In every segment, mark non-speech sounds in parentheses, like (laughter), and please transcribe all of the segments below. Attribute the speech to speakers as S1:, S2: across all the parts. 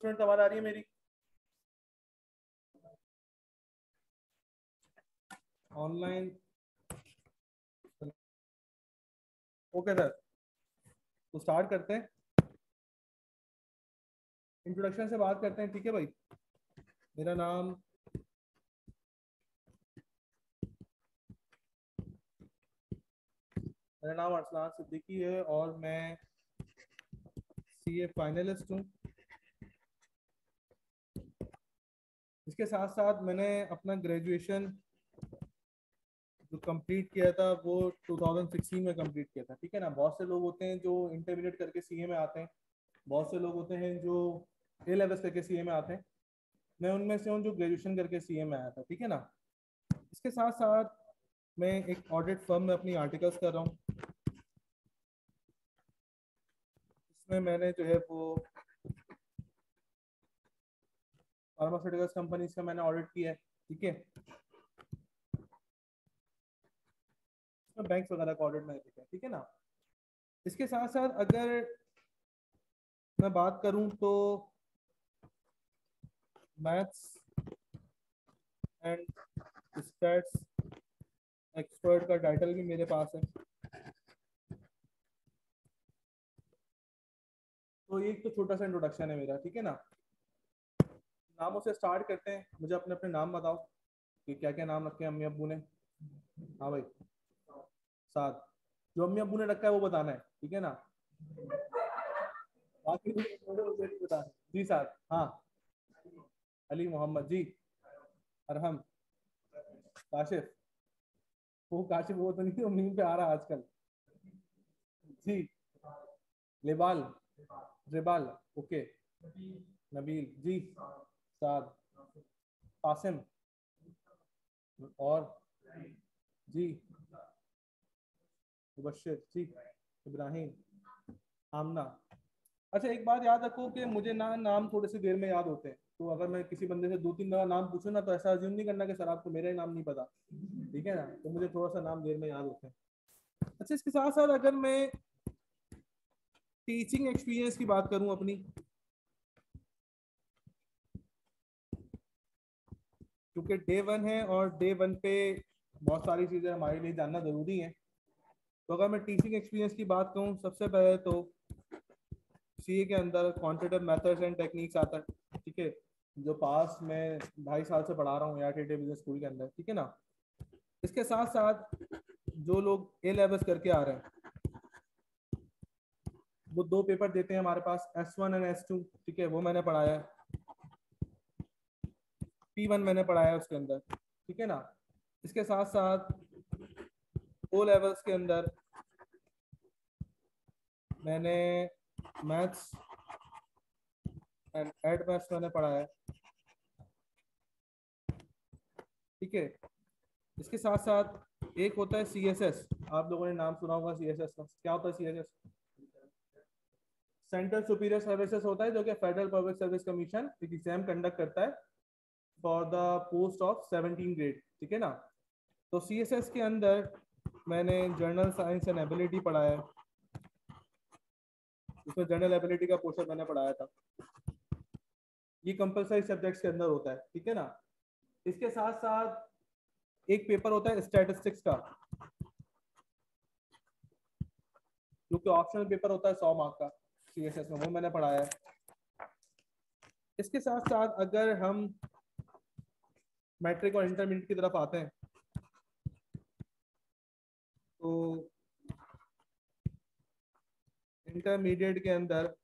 S1: Student आवाज़ आ रही है मेरी ऑनलाइन ओके सर तो स्टार्ट करते हैं. इंट्रोडक्शन से बात करते हैं, ठीक है भाई? मेरा नाम मेरा नाम अरसलान सिद्दीकी है और मैं सी ए फाइनलिस्ट हूँ। इसके साथ साथ मैंने अपना ग्रेजुएशन जो कंप्लीट किया था, वो 2016 में कंप्लीट किया था, ठीक है ना? बहुत से लोग होते हैं जो इंटरमीडिएट करके सीए में आते हैं, बहुत से लोग होते हैं जो ए लेवल्स करके सी में आते हैं। मैं उनमें से हूँ जो ग्रेजुएशन करके सीए में आया था, ठीक है ना? इसके साथ साथ मैं एक ऑडिट फर्म में अपनी आर्टिकल्स कर रहा हूँ। इसमें मैंने जो है वो फार्मास्यूटिकल्स कंपनीज़ का मैंने ऑडिट किया है, ठीक है? बैंक वगैरह का ऑडिट मैंने किया, ठीक है ना? इसके साथ साथ अगर मैं बात करूँ तो मैथ्स एंड स्टैट्स एक्सपर्ट का टाइटल भी मेरे पास है। तो एक तो छोटा सा इंट्रोडक्शन है मेरा, ठीक है ना? नामों से स्टार्ट करते हैं। मुझे अपने अपने नाम बताओ कि क्या क्या नाम रखे अम्मी अबू ने। हाँ भाई। सात। जो अम्मी अबू ने रखा है वो बताना है, ठीक है ना? बाकी जी साहब हाँ अली मोहम्मद। जी। अरहम। काशिफ। वो काशिफ, वो तो नहीं मीम पे आ रहा आजकल। जी। लेबाल। रिबाल। ओके। नबील। जी। साद कासिम और, जी मुबशर जी, इब्राहिम, आमना। अच्छा एक बात याद रखो कि मुझे ना नाम थोड़े से देर में याद होते हैं। तो अगर मैं किसी बंदे से दो तीन दफ़ा नाम पूछूँ ना तो ऐसा अज्यूम नहीं करना कि सर आपको मेरा ही नाम नहीं पता। ठीक है ना? तो मुझे थोड़ा सा नाम देर में याद होते हैं। अच्छा इसके साथ साथ अगर मैं टीचिंग एक्सपीरियंस की बात करूँ अपनी क्योंकि डे वन है और डे वन पे बहुत सारी चीज़ें हमारे लिए जानना ज़रूरी है। तो अगर मैं टीचिंग एक्सपीरियंस की बात करूँ, सबसे पहले तो सीए के अंदर क्वान्टिटेटिव मेथड्स एंड टेक्निक्स आता है, ठीक है? जो पास में ढाई साल से पढ़ा रहा हूँ या बिज़नेस स्कूल के अंदर, ठीक है ना? इसके साथ साथ जो लोग ए लेवल्स करके आ रहे हैं, वो दो पेपर देते हैं हमारे पास S one and S two ठीक है? वो मैंने पढ़ाया है। पी वन मैंने पढ़ाया उसके अंदर, ठीक है ना? इसके साथ साथ ओ लेवल्स के अंदर मैंने मैथ्स एंड एड मैथ्स मैंने पढ़ाया ठीक है? इसके साथ साथ एक होता है सी एस एस आप लोगों ने नाम सुना होगा सी एस एस का। क्या होता है C S S central superior services होता है जो कि फेडरल पब्लिक सर्विस कमीशन एक एग्ज़ाम कंडक्ट करता है। For the post of seventeen grade ठीक है ना? तो सी एस एस के अंदर मैंने जर्नल साइंस एंड एबिलिटी पढ़ाया है। उसमें जनरल एबिलिटी का पोर्शन मैंने पढ़ाया था। ये कंपलसरी सब्जेक्ट्स के अंदर होता है, ठीक है ना? इसके साथ साथ एक पेपर होता है स्टैटिस्टिक्स का। जो कि ऑप्शनल पेपर होता है सौ मार्क का सी एस एस में, वो मैंने पढ़ाया है। इसके साथ साथ अगर हम मैट्रिक और इंटरमीडिएट की तरफ़ आते हैं। तो इंटरमीडिएट के अंदर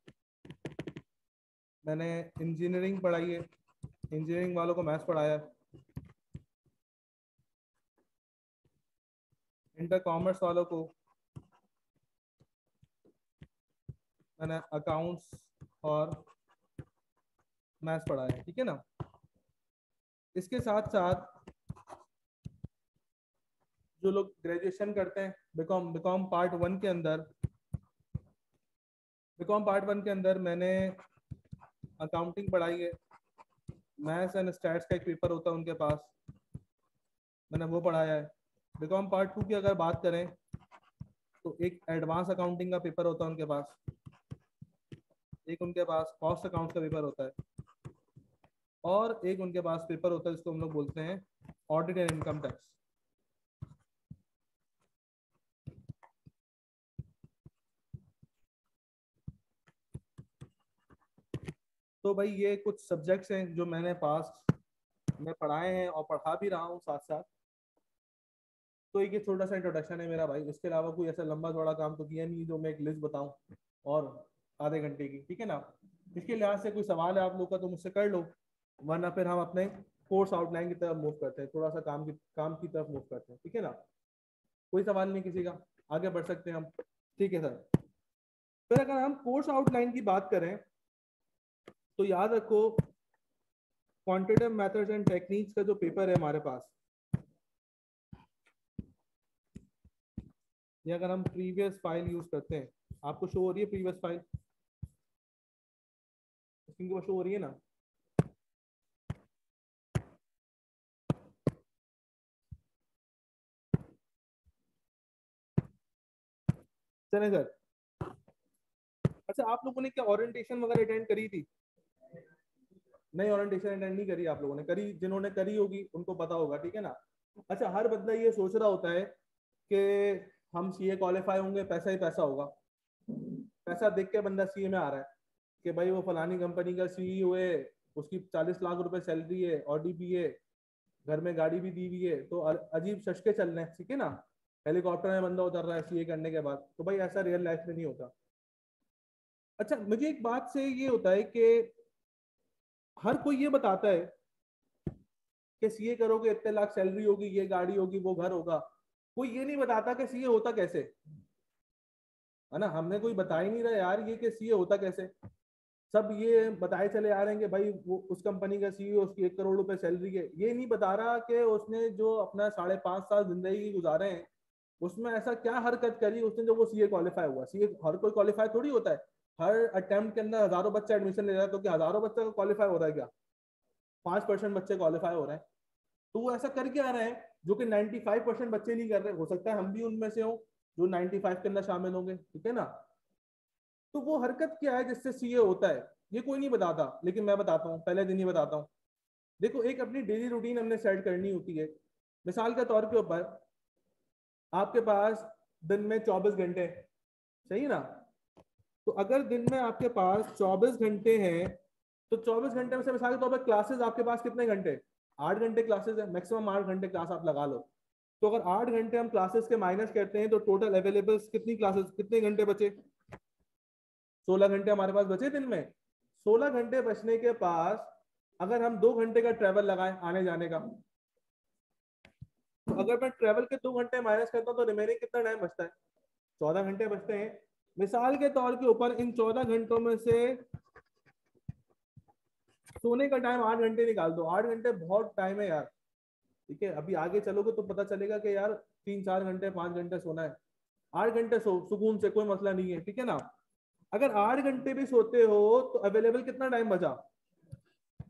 S1: मैंने इंजीनियरिंग पढ़ाई है। इंजीनियरिंग वालों को मैथ्स पढ़ाया। इंटर कॉमर्स वालों को मैंने अकाउंट्स और मैथ्स पढ़ाया, ठीक है ना? इसके साथ साथ जो लोग ग्रेजुएशन करते हैं बीकॉम बीकॉम पार्ट वन के अंदर बीकॉम पार्ट वन के अंदर मैंने अकाउंटिंग पढ़ाई है। मैथ्स एंड स्टैट्स का एक पेपर होता है उनके पास। मैंने वो पढ़ाया है। बीकॉम पार्ट टू की अगर बात करें तो एक एडवांस अकाउंटिंग का पेपर होता है उनके पास। एक उनके पास कॉस्ट अकाउंट का पेपर होता है। और एक उनके पास पेपर होता है, जिसको हम लोग बोलते हैं ऑडिट एंड इनकम टैक्स तो भाई ये कुछ सब्जेक्ट्स हैं जो मैंने पास, में पढ़ाए हैं और पढ़ा भी रहा हूँ साथ साथ तो एक छोटा सा इंट्रोडक्शन है मेरा भाई। इसके अलावा कोई ऐसा लंबा थोड़ा काम तो किया नहीं जो मैं एक लिस्ट बताऊँ और आधे घंटे की, ठीक है ना? इसके लिहाज से कोई सवाल है आप लोग का तो मुझसे कर लो। वरना फिर हम अपने कोर्स आउटलाइन की तरफ़ मूव करते हैं थोड़ा सा काम की काम की तरफ़ मूव करते हैं, ठीक है ना? कोई सवाल नहीं किसी का, आगे बढ़ सकते हैं हम, ठीक है सर? फिर अगर हम कोर्स आउटलाइन की बात करें तो याद रखो क्वांटिटेटिव मेथड्स एंड टेक्निक्स का जो पेपर है हमारे पास, ये अगर हम प्रीवियस फ़ाइल यूज़ करते हैं, आपको शो हो रही है प्रीवियस फ़ाइल शो हो रही है ना? चले सर अच्छा आप लोगों ने क्या ओरिएंटेशन वगैरह अटेंड करी थी? नहीं ओरिएंटेशन अटेंड नहीं करी आप लोगों ने। करी जिन्होंने करी होगी, उनको पता होगा, ठीक है ना? अच्छा हर बंदा ये सोच रहा होता है कि हम सीए क्वालिफाई होंगे, पैसा ही पैसा होगा। पैसा देख के बंदा सीए में आ रहा है कि भाई वो फलानी कंपनी का सीईओ है, उसकी चालीस लाख रुपए सैलरी है ऑडी भी है, घर में गाड़ी भी दी हुई है तो अजीब शशके चल रहे हैं, ठीक है ना? हेलीकॉप्टर में बंदा उतर रहा है सीए करने के बाद तो भाई ऐसा रियल लाइफ में नहीं होता। अच्छा मुझे एक बात से ये होता है कि हर कोई ये बताता है कि सीए करोगे, इतने लाख सैलरी होगी, ये गाड़ी होगी, वो घर होगा। कोई ये नहीं बताता कि सीए होता कैसे? है ना, हमने कोई बता ही नहीं रहा यार ये कि सीए होता कैसे। सब ये बताए चले आ रहे हैं कि भाई वो, उस कंपनी का सीईओ उसकी एक करोड़ रुपए सैलरी है। ये नहीं बता रहा कि उसने जो अपना साढ़े पाँच साल ज़िंदगी गुजारे हैं उसमें ऐसा क्या हरकत करी उसने जो वो सीए क्वालिफाई हुआ? सीए हर कोई क्वालिफाई थोड़ी होता है। हर अटेम्प्ट के अंदर हज़ारों बच्चा एडमिशन ले रहा है तो क्या हज़ारों बच्चे क्वालिफाई हो रहा है क्या? पाँच परसेंट बच्चे क्वालिफाई हो रहे हैं। तो वो ऐसा करके आ रहे हैं, जो कि 95 परसेंट बच्चे नहीं कर रहे। हो सकता है हम भी उनमें से हो, जो 95 के अंदर शामिल होंगे, ठीक है ना? तो वो हरकत क्या है जिससे सीए होता है? ये कोई नहीं बताता, लेकिन मैं बताता हूँ, पहले दिन ही बताता हूँ। देखो, एक अपनी डेली रूटीन हमने सेट करनी होती है। मिसाल के तौर के ऊपर आपके पास दिन में 24 घंटे सही ना? तो अगर दिन में आपके पास 24 घंटे हैं तो 24 घंटे में से मिसाल के तौर पर क्लासेस आपके पास कितने घंटे आठ घंटे क्लासेस है, मैक्सिमम आठ घंटे क्लास आप लगा लो। तो अगर आठ घंटे हम क्लासेस के माइनस करते हैं तो टोटल अवेलेबल कितनी क्लासेस, कितने घंटे बचे? सोलह घंटे हमारे पास बचे दिन में। सोलह घंटे बचने के पास अगर हम दो घंटे का ट्रेवल लगाए आने जाने का अगर मैं ट्रेवल के दो घंटे माइनस करता हूँ तो रिमेनिंग कितना टाइम बचता है? चौदह घंटे बचते हैं। मिसाल के तौर के ऊपर इन चौदह घंटों में से सोने का टाइम आठ घंटे निकाल दो। आठ घंटे बहुत टाइम है यार। ठीक है? अभी आगे चलोगे तो पता चलेगा कि यार तीन, चार घंटे, पाँच घंटे सोना है। आठ घंटे सो, सुकून से कोई मसला नहीं है। ठीक है ना? अगर आठ घंटे भी सोते हो तो अवेलेबल कितना टाइम बचा?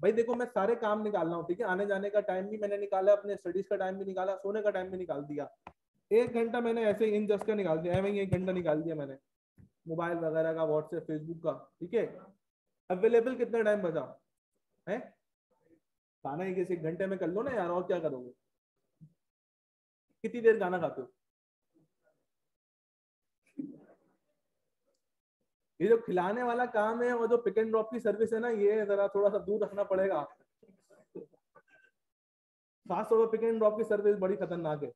S1: भाई देखो मैं सारे काम निकाल रहा हूँ, ठीक है? आने जाने का टाइम भी मैंने निकाला, अपने स्टडीज़ का टाइम भी निकाला, सोने का टाइम भी निकाल दिया। एक घंटा मैंने ऐसे इन जस्ट का निकाल दिया एक घंटा निकाल दिया मैंने। मोबाइल वगैरह का व्हाट्सएप फेसबुक का, ठीक है? अवेलेबल कितना टाइम बचा? है? खाना ही किसी घंटे में कर लो ना यार, और क्या करोगे? कितनी देर खाना खाते हो? ये जो खिलाने वाला काम है और जो पिक एंड ड्रॉप की सर्विस है ना, ये जरा थोड़ा सा दूर रखना पड़ेगा। खास तौर पर पिक एंड ड्रॉप की सर्विस बड़ी खतरनाक है।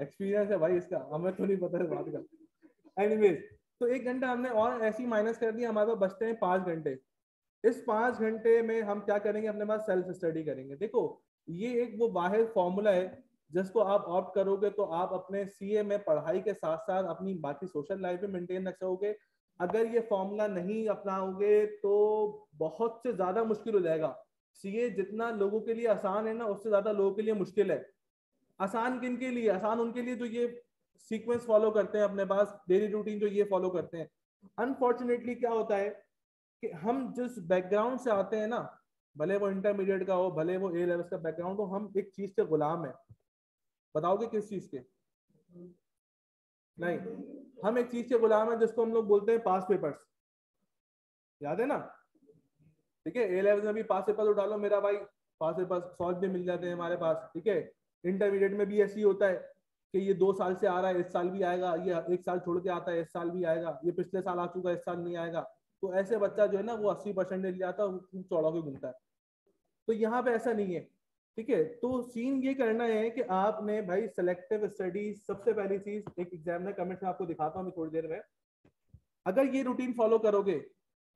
S1: एक्सपीरियंस है भाई इसका, हमें तो नहीं पता है बात का। एनीवेज तो एक घंटा हमने और ऐसी माइनस कर दिया हमारे पास बचते हैं पाँच घंटे। इस पाँच घंटे में हम क्या करेंगे, अपने पास सेल्फ स्टडी करेंगे। देखो, ये एक वो बाहर फॉर्मूला है जिसको आप ऑप्ट करोगे तो आप अपने सीए में पढ़ाई के साथ साथ अपनी बाकी सोशल लाइफ भी मेंटेन रख सकोगे। अगर ये फॉर्मूला नहीं अपनाओगे तो बहुत से ज़्यादा मुश्किल हो जाएगा। सीए जितना लोगों के लिए आसान है ना, उससे ज़्यादा लोगों के लिए मुश्किल है। आसान किन के लिए? आसान उनके लिए जो ये सीक्वेंस फॉलो करते हैं अपने पास डेली रूटीन जो ये फॉलो करते हैं। अनफॉर्चुनेटली क्या होता है कि हम जिस बैकग्राउंड से आते हैं ना, भले वो इंटरमीडिएट का हो, भले वो ए लेवल का बैकग्राउंड हो, हम एक चीज़ के गुलाम है। बताओगे किस चीज़ के? नहीं। हम एक चीज़ के गुलाम है जिसको हम लोग बोलते हैं पास पेपर्स याद है ना? ठीक है ए लेवल में भी पास पेपर उठा लो मेरा भाई पास पेपर सॉल्व भी मिल जाते हैं हमारे पास, ठीक है? इंटरमीडिएट में भी ऐसी होता है कि ये दो साल से आ रहा है, इस साल भी आएगा, ये एक साल छोड़ के आता है, इस साल भी आएगा, ये पिछले साल आ चुका है, इस साल नहीं आएगा। तो ऐसे बच्चा जो है ना, वो अस्सी परसेंट ले आता है चौड़ा के घूमता है? तो यहाँ पे ऐसा नहीं है। ठीक है? तो सीन ये करना है कि आपने भाई सेलेक्टिव स्टडी सबसे पहली चीज़, एक एग्जामिनर कमेंट में आपको दिखाता हूँ थोड़ी देर में। अगर ये रूटीन फॉलो करोगे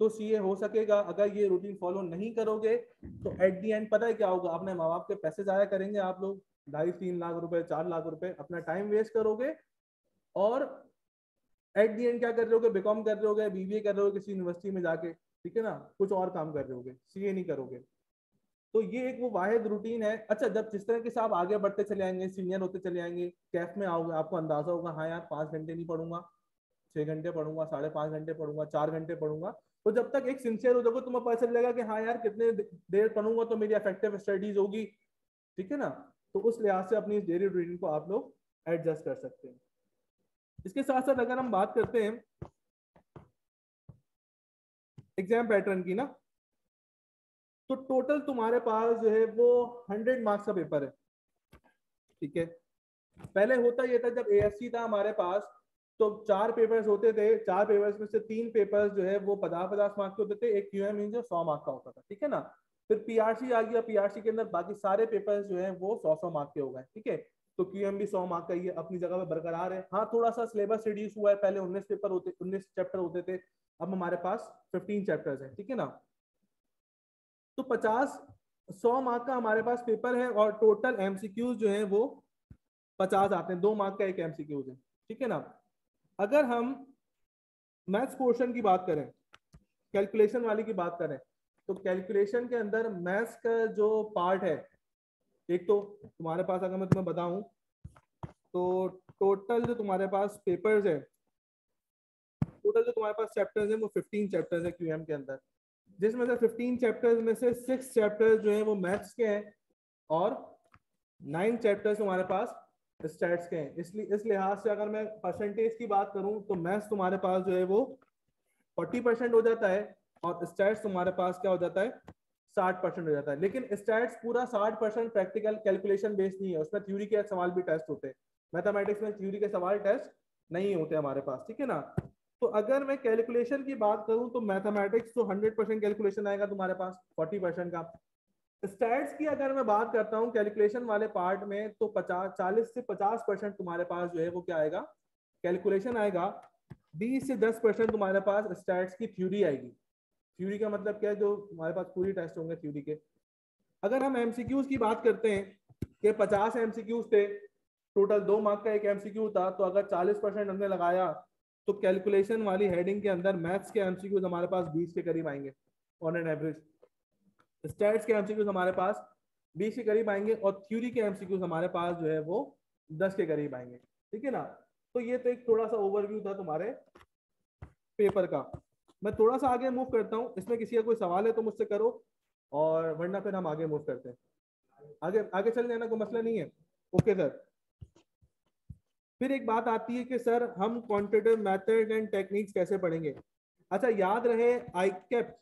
S1: तो सीए हो सकेगा। अगर ये रूटीन फॉलो नहीं करोगे तो एट दी एंड पता है क्या होगा? अपने माँ बाप के पैसे जाया करेंगे आप लोग। ढाई, तीन लाख रुपए, चार लाख रुपए अपना टाइम वेस्ट करोगे। और एट दी एंड क्या कर रहे हो बीकॉम कर रहे हो बीबीए कर रहे हो किसी यूनिवर्सिटी में जाके। ठीक है ना? कुछ और काम कर रहे हो सीए नहीं करोगे। तो ये एक वो वाहिद रूटीन है। अच्छा जब जिस तरह के साथ आगे बढ़ते चले आएँगे सीनियर होते चले आएँगे, कैफ में आओगे, आपको अंदाज़ा होगा हाँ यार, पाँच घंटे नहीं पढ़ूँगा, छह घंटे पढ़ूँगा, साढ़े पाँच घंटे पढ़ूँगा, चार घंटे पढ़ूँगा। तो जब तक एक सिंसियर हो जाओगे, तुम्हें पता चल जाएगा कि हाँ यार, कितने देर पढ़ूँगा तो मेरी इफ़ेक्टिव स्टडीज़ होगी। ठीक है ना? तो उस लिहाज से अपनी डेली रूटीन को आप लोग एडजस्ट कर सकते हैं। इसके साथ साथ अगर हम बात करते हैं एग्ज़ाम पैटर्न की ना तो टोटल तुम्हारे पास जो है वो हंड्रेड मार्क्स का पेपर है। ठीक है? पहले होता यह था जब ए था हमारे पास तो चार पेपर्स होते थे, चार पेपर्स में से तीन पेपर्स जो है वो पचास पचास मार्क्स के होते थे, एक क्यू एम जो सौ मार्क्स का होता था। ठीक है ना? फिर पीआरसी आ गया पीआरसी के अंदर बाकी सारे पेपर्स जो है वो सौ सौ मार्क के हो गए। ठीक है? तो क्यूएम भी सौ मार्क का ही अपनी जगह पे बरकरार है। हाँ थोड़ा सा सिलेबस रिड्यूस हुआ है, पहले उन्नीस पेपर होते, उन्नीस चैप्टर होते थे, अब हमारे पास फिफ्टीन चैप्टर्स है। ठीक है ना? तो पचास, सौ मार्क का हमारे पास पेपर है और टोटल एमसीक्यूज जो है वो पचास आते हैं। दो मार्क का एक एमसीक्यूज है। ठीक है ना? अगर हम मैथ्स पोर्शन की बात करें कैलकुलेशन वाली की बात करें तो कैलकुलेशन के अंदर मैथ्स का जो पार्ट है, एक तो तुम्हारे पास अगर मैं तुम्हें बताऊँ तो टोटल जो तुम्हारे पास पेपर्स है टोटल जो तुम्हारे पास चैप्टर्स है, वो 15 चैप्टर्स है क्यूएम के अंदर। जिसमें से 15 चैप्टर्स में से सिक्स चैप्टर्स जो है वो मैथ्स के हैं और नाइन चैप्टर्स तुम्हारे पास स्टैट्स के हैं। इसलिए, इस लिहाज से अगर मैं परसेंटेज की बात करूँ तो मैथ्स तुम्हारे पास जो है वो 40 परसेंट हो जाता है और स्टैट्स तुम्हारे पास क्या हो जाता है? साठ परसेंट हो जाता है। लेकिन स्टैट्स पूरा साठ परसेंट प्रैक्टिकल कैलकुलेशन बेस्ड नहीं है। उसमें थ्योरी के सवाल भी टेस्ट होते हैं। मैथमेटिक्स में थ्योरी के सवाल टेस्ट नहीं होते हमारे पास, ठीक है ना? तो अगर मैं कैलकुलेशन की बात करूँ तो मैथमेटिक्स तो हंड्रेड परसेंट कैलकुलेशन आएगा तुम्हारे पास फोर्टी परसेंट का। स्टैट्स की अगर मैं बात करता हूँ कैलकुलेशन वाले पार्ट में तो पचास, चालीस से पचास परसेंट तुम्हारे पास जो है, वो क्या आएगा? कैलकुलेशन आएगा। बीस से दस परसेंट तुम्हारे पास स्टैट्स की थ्योरी आएगी। थ्योरी का मतलब क्या है? जो हमारे पास पूरी टेस्ट होंगे थ्योरी के। अगर हम एमसीक्यूज की बात करते हैं, कि 50 एमसीक्यूज थे टोटल दो मार्क का एक एमसीक्यू था तो अगर 40 परसेंट हमने लगाया तो कैलकुलेशन वाली हेडिंग के अंदर मैथ्स के एमसीक्यूज हमारे पास 20 के करीब आएँगे ऑन एन एवरेज स्टैट्स के एमसीक्यूज हमारे पास 20 के करीब आएँगे और थ्योरी के एमसीक्यूज हमारे पास जो है वो 10 के करीब आएँगे। ठीक है ना? तो ये तो एक थोड़ा सा ओवरव्यू था तुम्हारे पेपर का। मैं थोड़ा सा आगे मूव करता हूँ। इसमें किसी का कोई सवाल है तो मुझसे करो और वरना फिर हम आगे मूव करते हैं। आगे आगे चल जाना, कोई मसला नहीं है। ओके सर फिर एक बात आती है कि सर, हम क्वांटिटेटिव मेथड एंड टेक्निक्स कैसे पढ़ेंगे? अच्छा याद रहे I CAP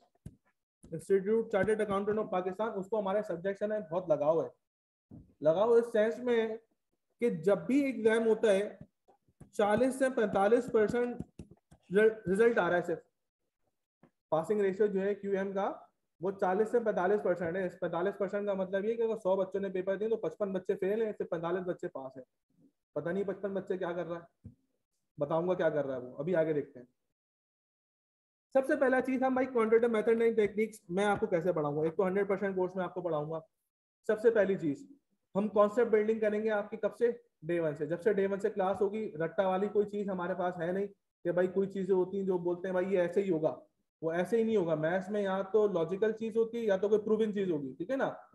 S1: institute chartered accountant of Pakistan उसको हमारे सब्जेक्ट है, बहुत लगाव है। लगाव इस सेंस में कि जब भी एग्ज़ाम होता है 40 से 45 परसेंट रिज़ल्ट आ रहा है सिर्फ़। पासिंग रेशियो जो है क्यूएम का, वो 40 से 45 परसेंट है। इस 45 परसेंट का मतलब ये कि अगर 100 बच्चों ने पेपर दिए तो 55 बच्चे फेल हैं सिर्फ़ 45 बच्चे पास है। पता नहीं 55 बच्चे क्या कर रहा है। बताऊँगा क्या कर रहा है वो। अभी आगे देखते हैं। सबसे पहला चीज़, हम भाई क्वांटिटेटिव मेथड एंड टेक्निक्स मैं आपको कैसे पढ़ाऊँगा? एक तो हंड्रेड परसेंट कोर्स में आपको पढ़ाऊँगा। सबसे पहली चीज़, हम कॉन्सेप्ट बिल्डिंग करेंगे आपकी कब से? डे वन से। जब से डे वन से क्लास होगी, रट्टा वाली कोई चीज़ हमारे पास है नहीं कि भाई कोई चीज़ें होती हैं जो बोलते हैं, भाई, ये ऐसे ही होगा। वो ऐसे ही नहीं होगा। मैथ्स में या तो लॉजिकल चीज़ होती है या तो कोई प्रूविंग चीज़ होगी। ठीक है ना?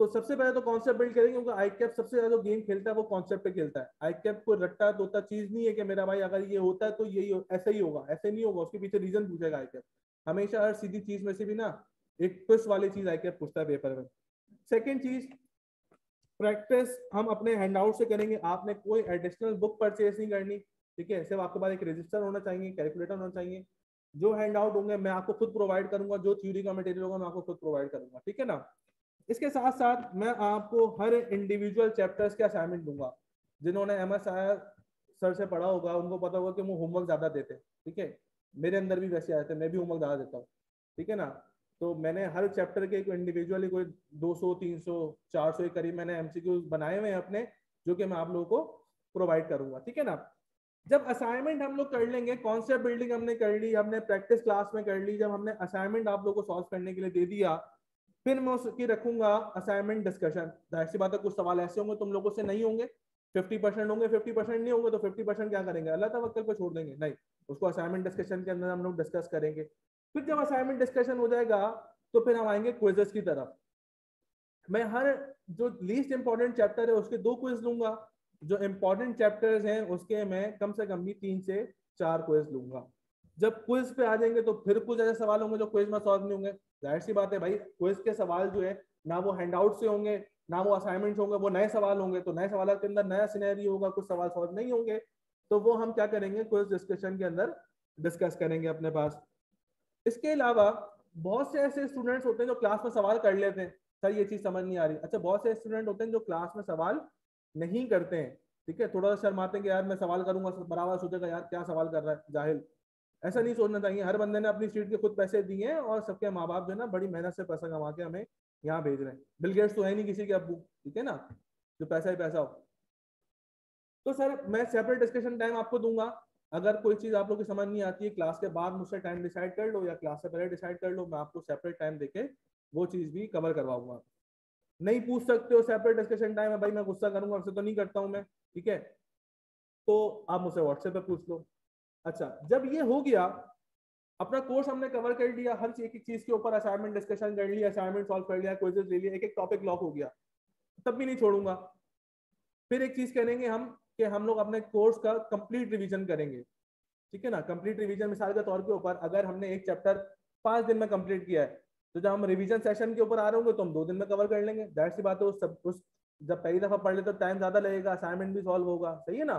S1: तो सबसे पहले तो कॉन्सेप्ट बिल्ड करेंगे, क्योंकि आई कैप सबसे ज़्यादा गेम खेलता है, वो कॉन्सेप्ट पे खेलता है। आई कैप को रट्टा तोता चीज़ नहीं है कि मेरा भाई अगर ये होता है तो यही ऐसा ही होगा, ऐसे नहीं होगा, उसके पीछे रीजन पूछेगा आई कैप हमेशा हर सीधी चीज़ में से भी ना, एक ट्विस्ट वाली चीज़ आई कैप पूछता है पेपर में। सेकेंड चीज़ प्रैक्टिस हम अपने हैंड आउट से करेंगे। आपने कोई एडिशनल बुक परचेज नहीं करनी, ठीक है? सिर्फ़ आपके पास एक रजिस्टर होना चाहिए कैलकुलेटर होना चाहिए। जो हैंड आउट होंगे, मैं आपको खुद प्रोवाइड करूँगा, जो थ्योरी का मटेरियल होगा, मैं आपको खुद प्रोवाइड करूँगा, ठीक है ना? इसके साथ साथ मैं आपको हर इंडिविजुअल चैप्टर्स के असाइनमेंट दूँगा। जिन्होंने एम एस सर से पढ़ा होगा, उनको पता होगा कि वो होमवर्क ज़्यादा देते हैं, ठीक है? मेरे अंदर भी वैसे आए थे, मैं भी होमवर्क ज़्यादा देता हूँ, ठीक है ना? तो मैंने हर चैप्टर के इंडिविजुअली कोई 200 300 400 के करीब मैंने एमसीक्यू बनाए हुए हैं अपने, जो कि मैं आप लोगों को प्रोवाइड करूँगा, ठीक है ना? जब असाइनमेंट हम लोग कर लेंगे कॉन्सेप्ट बिल्डिंग हमने कर ली, हमने प्रैक्टिस क्लास में कर ली, जब हमने असाइनमेंट आप लोगों को सॉल्व करने के लिए दे दिया फिर मैं उसकी रखूँगा असाइनमेंट डिस्कशन ज़ाहिर सी बात है, कुछ सवाल ऐसे होंगे, तुम लोगों से नहीं होंगे। फिफ्टी परसेंट होंगे फिफ्टी परसेंट नहीं होंगे तो फिफ्टी परसेंट क्या करेंगे? अल्लाह तवक्कल पर छोड़ देंगे। नहीं, उसको असाइनमेंट डिस्कशन के अंदर हम लोग डिस्कस करेंगे। फिर जब असाइनमेंट डिस्कशन हो जाएगा तो फिर हम आएँगे क्विजेस की तरफ़। मैं हर जो लीस्ट इंपॉर्टेंट चैप्टर है, उसके दो क्विज लूँगा। जो इंपॉर्टेंट चैप्टर्स हैं, उसके मैं कम से कम भी तीन से चार क्वेज लूँगा। जब क्विज पे आ जाएँगे तो फिर कुछ ऐसे सवाल होंगे जो क्विज में सॉल्व नहीं होंगे। ज़ाहिर सी बात है भाई क्विज के सवाल जो है, ना वो हैंडआउट से होंगे, ना वो असाइनमेंट होंगे, वो नए सवाल होंगे। तो नए सवाल के अंदर नया सिनेरी होगा, कुछ सवाल सॉल्व नहीं होंगे। तो वो हम क्या करेंगे क्विज डिस्कशन के अंदर डिस्कस करेंगे अपने पास। इसके अलावा बहुत से ऐसे स्टूडेंट्स होते हैं जो क्लास में सवाल कर लेते हैं। सर, ये चीज़ समझ नहीं आ रही। अच्छा बहुत से स्टूडेंट होते हैं जो क्लास में सवाल नहीं करते हैं। ठीक है, थोड़ा सा शर्माते हैं कि यार मैं सवाल करूँगा, बराबर सोचेगा, यार क्या सवाल कर रहा है, जाहिल। ऐसा नहीं सोचना चाहिए। हर बंदे ने अपनी सीट के खुद पैसे दिए हैं और सबके माँ बाप जो है ना बड़ी मेहनत से पैसा कमा के हमें यहाँ भेज रहे हैं। बिल गेट्स तो है नहीं किसी के अबू ठीक है ना? जो पैसा ही पैसा हो। तो सर, मैं सेपरेट डिस्कशन टाइम आपको दूँगा। अगर कोई चीज़ आप लोग की समझ नहीं आती है क्लास के बाद मुझसे टाइम डिसाइड कर लो या क्लास से पहले डिसाइड कर लो, मैं आपको सेपरेट टाइम देके वो चीज़ भी कवर करवाऊँगा। नहीं पूछ सकते हो सेपरेट डिस्कशन टाइम है, भाई मैं गुस्सा करूँगा उससे तो नहीं करता हूँ मैं, ठीक है? तो आप मुझसे व्हाट्सएप पे पूछ लो। अच्छा जब ये हो गया, अपना कोर्स हमने कवर कर लिया, हर एक एक चीज़ के ऊपर असाइनमेंट डिस्कशन कर लिया असाइनमेंट सॉल्व कर लिया क्विजेस ले लिया एक एक टॉपिक लॉक हो गया, तब भी नहीं छोड़ूँगा। फिर एक चीज़ करेंगे हम कि हम लोग अपने कोर्स का कंप्लीट रिवीजन करेंगे। ठीक है ना? कंप्लीट रिवीजन मिसाल के तौर के ऊपर, अगर हमने एक चैप्टर पाँच दिन में कंप्लीट किया है तो जब हम रिवीजन सेशन के ऊपर आ रहे होंगे तो हम दो दिन में कवर कर लेंगे। दैट सी बात है, उस सब, उस, जब पहली दफ़ा पढ़ ले तो टाइम ज़्यादा लगेगा असाइनमेंट भी सॉल्व होगा। सही है ना?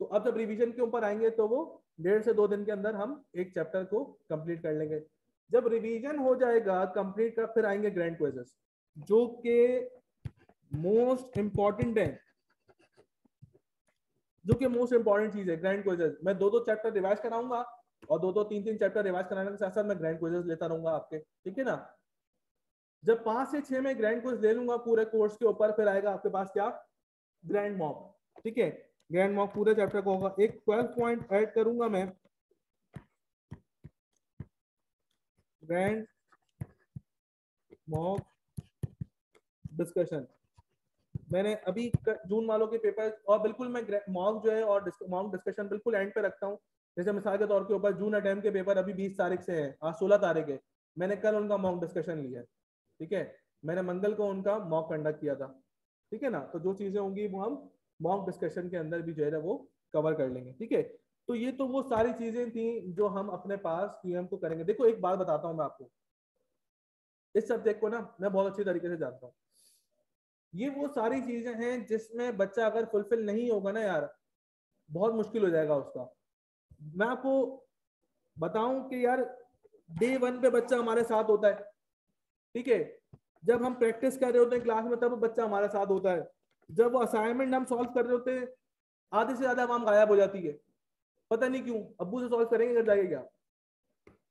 S1: तो अब जब रिवीजन के ऊपर आएँगे तो वो डेढ़ से दो दिन के अंदर हम एक चैप्टर को कंप्लीट कर लेंगे। जब रिवीजन हो जाएगा कंप्लीट का फिर आएँगे ग्रैंड क्वेजेस जो कि मोस्ट इंपॉर्टेंट है। जो कि मोस्ट इंपॉर्टेंट चीज़ है ग्रैंड क्वेजेस मैं दो दो चैप्टर रिवाइज कराऊँगा और दो दो तीन तीन चैप्टर रिवाइज कराने के साथ साथ मैं ग्रैंड क्वेजेस लेता रहूँगा आपके, ठीक है ना? जब पाँच से छह में ग्रैंड क्वेज ले लूँगा पूरे कोर्स के ऊपर, फिर आएगा आपके पास क्या? ग्रैंड मॉक ठीक है? ग्रैंड मॉक पूरे चैप्टर को होगा। एक ट्वेल्व पॉइंट ऐड करूँगा मैं। ग्रैंड मॉक डिस्कशन मैंने अभी जून वालों के पेपर और बिल्कुल मैं मॉक जो है और मॉक डिस्कशन बिल्कुल एंड पे रखता हूँ। जैसे मिसाल के तौर के ऊपर जून अटेम्प के पेपर अभी 20 तारीख से है, आज 16 तारीख है। मैंने कल उनका मॉक डिस्कशन लिया है। ठीक है? मैंने मंगल को उनका मॉक कंडक्ट किया था। ठीक है ना? तो जो चीज़ें होंगी वो हम मॉक डिस्कशन के अंदर भी जो है ना वो कवर कर लेंगे, ठीक है? तो ये तो वो सारी चीज़ें थी जो हम अपने पास पीएम को करेंगे। देखो, एक बात बताता हूँ मैं आपको। इस सब्जेक्ट को ना मैं बहुत अच्छी तरीके से जानता हूँ। ये वो सारी चीज़ें हैं जिसमें बच्चा अगर फुलफिल नहीं होगा ना यार, बहुत मुश्किल हो जाएगा उसका। मैं आपको बताऊँ कि यार डे वन पे बच्चा हमारे साथ होता है, ठीक है? जब हम प्रैक्टिस कर रहे होते हैं क्लास में, तब बच्चा हमारे साथ होता है। जब वो असाइनमेंट हम सॉल्व कर रहे होते हैं, आधे से ज़्यादा आवाम गायब हो जाती है। पता नहीं क्यों, अब्बू से सॉल्व करेंगे कर जाएगा क्या?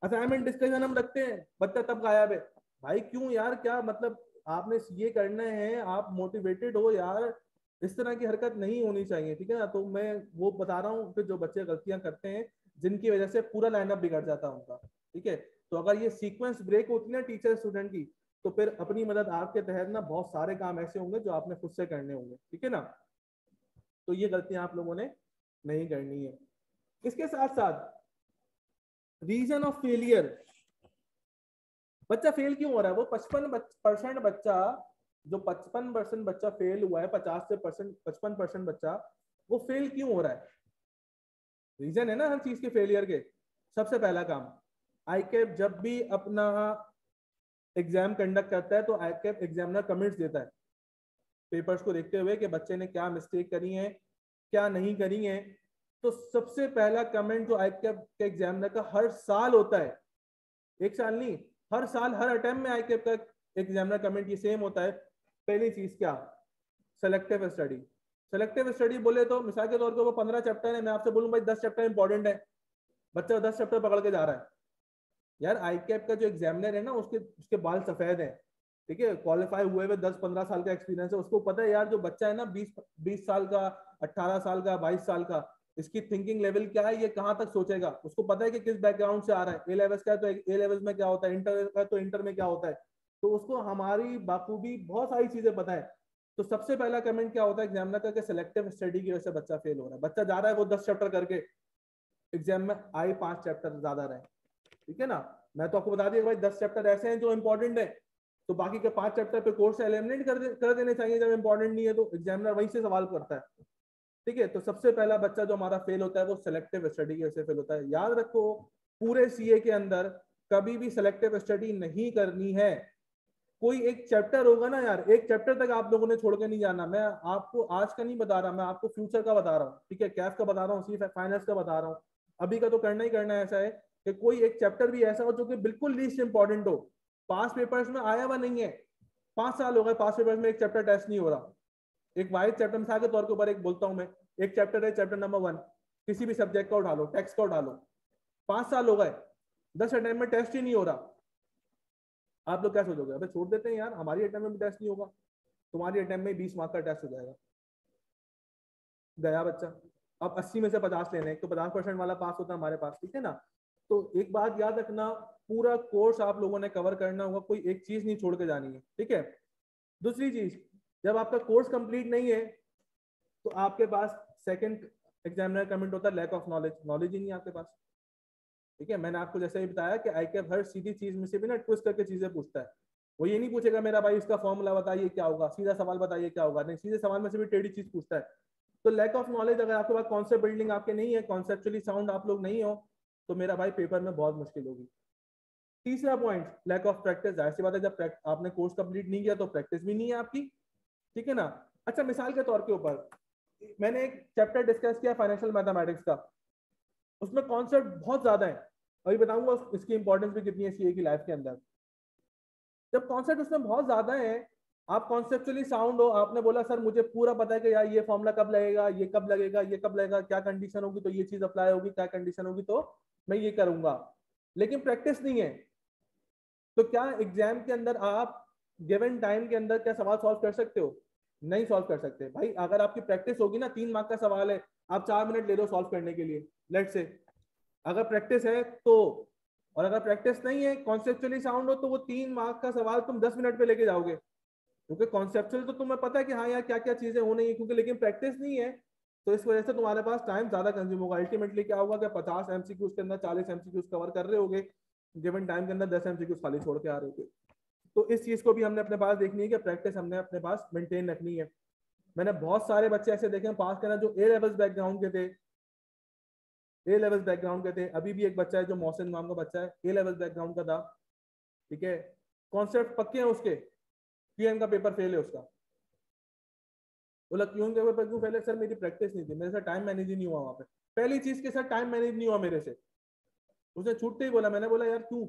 S1: असाइनमेंट डिस्कशन हम रखते हैं, बच्चा तब गायब है। भाई क्यों यार, क्या मतलब आपने ये करना है, आप मोटिवेटेड हो यार, इस तरह की हरकत नहीं होनी चाहिए, ठीक है ना? तो मैं वो बता रहा हूँ कि जो बच्चे गलतियाँ करते हैं, जिनकी वजह से पूरा लाइनअप बिगड़ जाता है उनका, ठीक है? तो अगर ये सीक्वेंस ब्रेक होती है ना टीचर स्टूडेंट की तो फिर अपनी मदद आपके तहत ना बहुत सारे काम ऐसे होंगे जो आपने खुद से करने होंगे, ठीक है ना? तो ये गलतियाँ आप लोगों ने नहीं करनी है। इसके साथ साथ रीजन ऑफ़ फेलियर बच्चा फेल क्यों हो रहा है? वो पचपन परसेंट बच्चा, जो पचपन परसेंट बच्चा फेल हुआ है, पचास से परसेंट पचपन परसेंट बच्चा, वो फेल क्यों हो रहा है? रीजन है ना हर चीज़ के फेलियर के। सबसे पहला काम आई कैप जब भी अपना एग्ज़ाम कंडक्ट करता है तो आई कैप एग्जामिनर कमेंट्स देता है। पेपर्स को देखते हुए कि बच्चे ने क्या मिस्टेक करी है, क्या नहीं करी है। तो सबसे पहला कमेंट जो आई के एग्जामिनर का हर साल होता है, एक साल नहीं, हर साल, हर अटेम्प्ट में आई का एग्जामिनर कमेंट ये सेम होता है। पहली चीज़ क्या? सेलेक्टिव स्टडी सेलेक्टिव स्टडी बोले तो मिसाल के तौर पर वो पंद्रह चैप्टर है, मैं आपसे बोलूँ, भाई, दस चैप्टर इंपॉर्टेंट है। बच्चा दस चैप्टर पकड़ के जा रहा है। यार आई कैप का जो एग्जामिनर है ना, उसके उसके बाल सफ़ेद है। ठीक है क्वालिफाई हुए हुए दस पंद्रह साल का एक्सपीरियंस है। उसको पता है यार, जो बच्चा है ना, बीस बीस साल का, अट्ठारह साल का, बाईस साल का, इसकी थिंकिंग लेवल क्या है, ये कहाँ तक सोचेगा? उसको पता है कि किस बैकग्राउंड से आ रहा है। ए लेवल्स का तो ए लेवल्स में क्या होता है? इंटर का तो इंटर में क्या होता है? तो उसको हमारी बाखूबी बहुत सारी चीज़ें पता है। तो सबसे पहला कमेंट क्या होता है? एग्जामिनर का कि सिलेक्टिव स्टडी की वजह से बच्चा फेल हो रहा है। बच्चा जा रहा है वो दस चैप्टर करके। एग्ज़ाम में आए पाँच चैप्टर ज़्यादा रहे। ठीक है ना? मैं तो आपको बता दिया भाई दस चैप्टर ऐसे हैं जो इंपॉर्टेंट है। तो बाकी के पाँच चैप्टर पे कोर्स एलिमिनेट कर दे, कर देने चाहिए जब इंपॉर्टेंट नहीं है तो एग्जामिनर वहीं से सवाल करता है। ठीक है? तो सबसे पहला बच्चा जो हमारा फेल होता है वो सिलेक्टिव स्टडी की वजह से फेल होता है। याद रखो, पूरे सीए के अंदर कभी भी सिलेक्टिव स्टडी नहीं करनी है। कोई एक चैप्टर होगा ना यार, एक चैप्टर तक आप लोगों ने छोड़ के नहीं जाना। मैं आपको आज का नहीं बता रहा, मैं आपको फ्यूचर का बता रहा हूँ। ठीक है? कैफ का बता रहा हूँ फाइनेंस का बता रहा हूँ। अभी का तो करना ही करना ऐसा है। कि कोई एक चैप्टर भी ऐसा हो जो कि बिल्कुल लीस्ट इंपॉर्टेंट हो। पास पेपर्स में आया हुआ नहीं है। पाँच साल हो गए पास पेपर्स में एक चैप्टर टेस्ट नहीं हो रहा। एक वाइड चैप्टर मिसाल के तौर के ऊपर एक बोलता हूँ मैं। एक चैप्टर है चैप्टर नंबर वन किसी भी सब्जेक्ट का उठा लो टेक्स्ट का उठा लो। पाँच साल हो गए। दस अटेम्प में टेस्ट ही नहीं हो रहा। आप लोग क्या सोचोगे? अबे छोड़ देते हैं यार, हमारी अटेम्प में भी टेस्ट नहीं होगा। तुम्हारी अटेम्प में बीस मार्क का टेस्ट हो जाएगा। गया बच्चा। अब अस्सी में से पचास लेने तो पचास परसेंट वाला पास होता है हमारे पास, ठीक है ना? तो एक बात याद रखना, पूरा कोर्स आप लोगों ने कवर करना होगा, कोई एक चीज़ नहीं छोड़ के जानी है, ठीक है? दूसरी चीज़, जब आपका कोर्स कंप्लीट नहीं है तो आपके पास सेकंड एग्जामिनर कमेंट होता है लैक ऑफ़ नॉलेज नॉलेज ही नहीं आपके पास, ठीक है? मैंने आपको जैसे ही बताया कि आई कैप हर सीधी चीज़ में से भी ना ट्विस्ट करके चीज़ें पूछता है, वो ये नहीं पूछेगा, मेरा भाई इसका फॉर्मूला बताइए, क्या होगा? सीधा सवाल बताइए, क्या होगा? नहीं, सीधे सवाल में से भी टेढ़ी चीज़ पूछता है। तो लैक ऑफ़ नॉलेज अगर आपके पास कॉन्सेप्ट बिल्डिंग आपके नहीं है कॉन्सेप्चुअली साउंड आप लोग नहीं हो तो मेरा भाई पेपर में बहुत मुश्किल होगी। तीसरा पॉइंट लैक ऑफ़ प्रैक्टिस ज़ाहिर सी बात है, जब आपने कोर्स कंप्लीट नहीं किया तो प्रैक्टिस भी नहीं है आपकी। ठीक है ना? अच्छा मिसाल के तौर के ऊपर, मैंने एक चैप्टर डिस्कस किया फाइनेंशियल मैथमेटिक्स का। उसमें कॉन्सेप्ट बहुत ज़्यादा है। अभी बताऊँगा इसकी इंपॉर्टेंस भी कितनी है की लाइफ के अंदर। जब कॉन्सेप्ट उसमें बहुत ज़्यादा है, आप कॉन्सेप्चुअली साउंड हो, आपने बोला, सर, मुझे पूरा पता है कि यार ये फॉर्मूला कब लगेगा, ये कब लगेगा, ये कब लगेगा, क्या कंडीशन होगी तो ये चीज़ अप्लाई होगी, क्या कंडीशन होगी? तो मैं ये करूँगा। लेकिन प्रैक्टिस नहीं है। तो क्या एग्ज़ाम के अंदर आप गिवन टाइम के अंदर क्या सवाल सॉल्व कर सकते हो? नहीं सॉल्व कर सकते। भाई, अगर आपकी प्रैक्टिस होगी ना, तीन मार्क का सवाल है, आप चार मिनट ले लो सॉल्व करने के लिए लेट से अगर प्रैक्टिस है तो। और अगर प्रैक्टिस नहीं है कॉन्सेप्चुअली साउंड हो तो वो तीन मार्क का सवाल तुम दस मिनट पे लेके जाओगे। क्योंकि कॉन्सेप्चुअल तो तुम्हें पता है कि हाँ यार क्या क्या चीज़ें हो होनी है, क्योंकि लेकिन प्रैक्टिस नहीं है। तो इस वजह से तुम्हारे पास टाइम ज़्यादा कंज्यूम होगा। अल्टीमेटली क्या होगा कि पचास एमसीक्यूज के अंदर चालीस एमसीक्यूज कवर कर रहे होगे गिवन टाइम के अंदर दस एमसीक्यूज खाली छोड़ के आ रहे होगे। तो इस चीज़ को भी हमने अपने पास देखनी है कि प्रैक्टिस हमने अपने पास मेंटेन रखनी है। मैंने बहुत सारे बच्चे ऐसे देखे हैं, पास करना जो ए लेवल्स बैकग्राउंड के थे ए लेवल बैकग्राउंड के थे। अभी भी एक बच्चा है जो मोहसिन नाम का बच्चा है ए लेवल बैकग्राउंड का था, ठीक है? कॉन्सेप्ट पक्के हैं उसके? क्यूएन का पेपर फेल है उसका। बोला क्यों फेल है सर मेरी प्रैक्टिस नहीं थी? मेरे से टाइम मैनेज ही नहीं हुआ वहाँ पे। पहली चीज़ के सर टाइम मैनेज नहीं हुआ मेरे से। उसने छूटते ही बोला। मैंने बोला, यार, क्यों?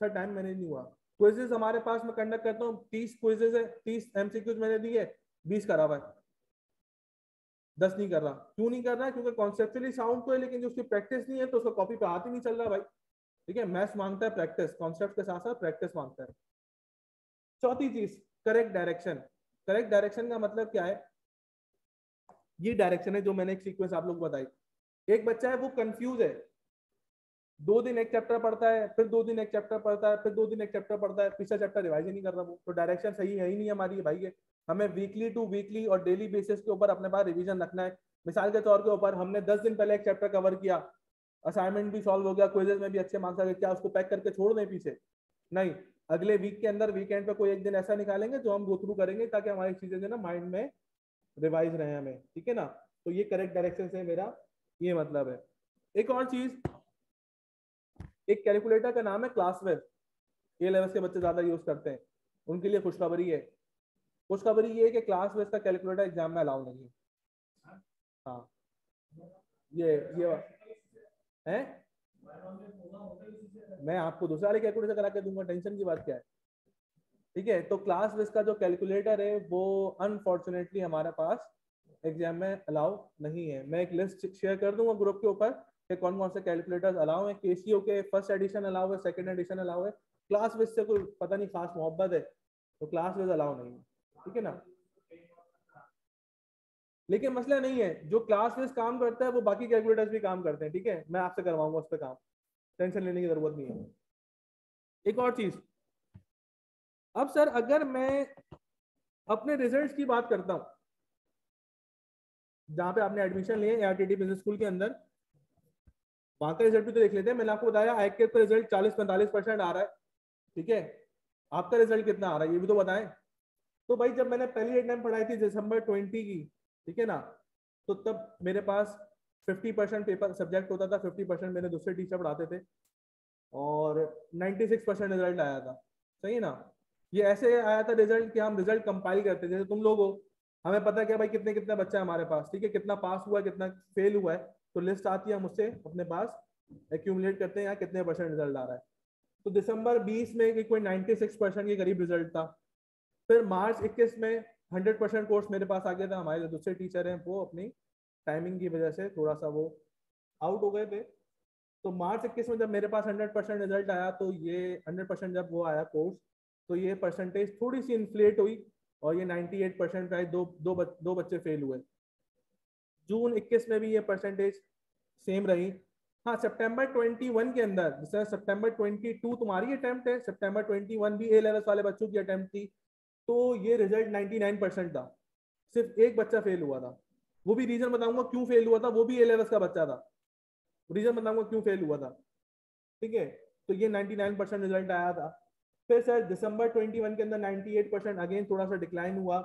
S1: सर टाइम मैनेज नहीं हुआ। क्विजेज हमारे पास मैं कंडक्ट करता हूँ। तीस क्विजेज है, तीस एमसीक्यूज मैंने दिए, बीस करा हुआ दस नहीं कर रहा। क्यों नहीं कर रहा? क्योंकि कॉन्सेप्चुअली साउंड तो है, लेकिन जो उसकी प्रैक्टिस नहीं है तो उसका कॉपी पे हाथ ही नहीं चल रहा भाई। ठीक है? मैथ्स माँगता है प्रैक्टिस कॉन्सेप्ट के साथ साथ प्रैक्टिस माँगता है। चौथी चीज़ करेक्ट डायरेक्शन करेक्ट डायरेक्शन का मतलब क्या है? ये डायरेक्शन है जो मैंने एक सीक्वेंस आप लोग बताई। एक बच्चा है, वो कंफ्यूज है। दो दिन एक चैप्टर पढ़ता है, फिर दो दिन एक चैप्टर पढ़ता है, फिर दो दिन एक चैप्टर पढ़ता है, पिछला चैप्टर रिवाइज ही नहीं कर रहा वो। तो डायरेक्शन सही है ही नहीं हमारी, भाई है हमें वीकली टू वीकली और डेली बेसिस के ऊपर अपने पास रिविजन रखना है। मिसाल के तौर के ऊपर हमने दस दिन पहले एक चैप्टर कवर किया। असाइनमेंट भी सॉल्व हो गया क्विजेज में भी अच्छे मार्क्स आ गए, क्या उसको पैक करके छोड़ दें पीछे? नहीं। अगले वीक के अंदर वीकेंड पे कोई एक दिन ऐसा निकालेंगे जो हम गो थ्रू करेंगे ताकि हमारी चीज़ें जो ना माइंड में रिवाइज रहे हमें, ठीक है ना? तो ये करेक्ट डायरेक्शन से मेरा ये मतलब है। एक और चीज़, एक कैलकुलेटर का नाम है क्लासवेर ए लेवल के बच्चे ज़्यादा यूज़ करते हैं। उनके लिए खुशखबरी है। खुशखबरी ये है कि क्लास वेब का कैलकुलेटर एग्ज़ाम में अलाउ नहीं है। हाँ। ये ये है? मैं आपको दूसरा वाले कैलकुलेटर करा के दूँगा, टेंशन की बात क्या है? ठीक है तो क्लास विस का जो कैलकुलेटर है, वो अनफॉर्चुनेटली हमारे पास एग्ज़ाम में अलाउ नहीं है। मैं एक लिस्ट शेयर कर दूँगा ग्रुप के ऊपर कि कौन कौन से कैलकुलेटर्स अलाउ है। केसीओ के फ़र्स्ट एडिशन अलाउ है सेकंड एडिशन अलाउ है। क्लास विस से कोई पता नहीं, खास मोहब्बत है तो क्लास विस अलाउ नहीं है। ठीक है ना? लेकिन मसला नहीं है, जो क्लास विस काम करता है, वो बाकी कैलकुलेटर्स भी काम करते हैं। ठीक है? मैं आपसे करवाऊँगा उस पर काम। टेंशन लेने की ज़रूरत नहीं है। एक और चीज़ अब सर, अगर मैं अपने रिजल्ट्स की बात करता हूँ, जहाँ पे आपने एडमिशन लिए एआरटीटी बिज़नेस स्कूल के अंदर, वहाँ का रिज़ल्ट भी तो देख लेते हैं। मैंने आपको बताया आई का रिज़ल्ट चालीस पैंतालीस परसेंट आ रहा है, ठीक है? आपका रिज़ल्ट कितना आ रहा है, ये भी तो बताएँ। तो भाई, जब मैंने पहली अटेम्प्ट पढ़ाई थी दिसंबर ट्वेंटी की, ठीक है ना? तो तब मेरे पास फिफ्टी परसेंट पेपर सब्जेक्ट होता था फिफ्टी परसेंट मेरे दूसरे टीचर पढ़ाते थे, और नाइन्टी सिक्स परसेंट रिज़ल्ट आया था, सही ना? ये ऐसे आया था रिज़ल्ट कि हम रिज़ल्ट कंपाइल करते जैसे तुम लोग हो हमें पता है कि भाई कितने कितने बच्चे हमारे पास, ठीक है? कितना पास हुआ है, कितना फेल हुआ है तो लिस्ट आती है हम उससे अपने पास एक्यूमुलेट करते हैं यहाँ कितने परसेंट रिज़ल्ट आ रहा है। तो दिसंबर 20 में कोई 96 परसेंट के करीब रिज़ल्ट था। फिर मार्च 21 में 100 परसेंट कोर्स मेरे पास आ गया था, हमारे जो दूसरे टीचर हैं वो अपनी टाइमिंग की वजह से थोड़ा सा वो आउट हो गए थे। तो मार्च इक्कीस में जब मेरे पास 100 परसेंट रिज़ल्ट आया तो ये 100 परसेंट जब वो आया कोर्स तो ये परसेंटेज थोड़ी सी इन्फ्लेट हुई और ये 98 परसेंट प्राइस दो दो बच, दो बच्चे फेल हुए। जून 21 में भी ये परसेंटेज सेम रही। हाँ सितंबर 21 के अंदर जैसे सितंबर 22 तुम्हारी अटैम्प्ट है सितंबर 21 भी ए लेवल्स वाले बच्चों की अटैम्प्ट थी तो ये रिज़ल्ट 99 परसेंट था। सिर्फ़ एक बच्चा फेल हुआ था। वो भी रीजन बताऊँगा क्यों फेल हुआ था वो भी ए लेवल्स का बच्चा था। रीजन बताऊँगा क्यों फेल हुआ था। ठीक है तो ये 99 परसेंट रिज़ल्ट आया था। फिर सर दिसंबर 21 के अंदर 98 परसेंट अगेन थोड़ा सा डिक्लाइन हुआ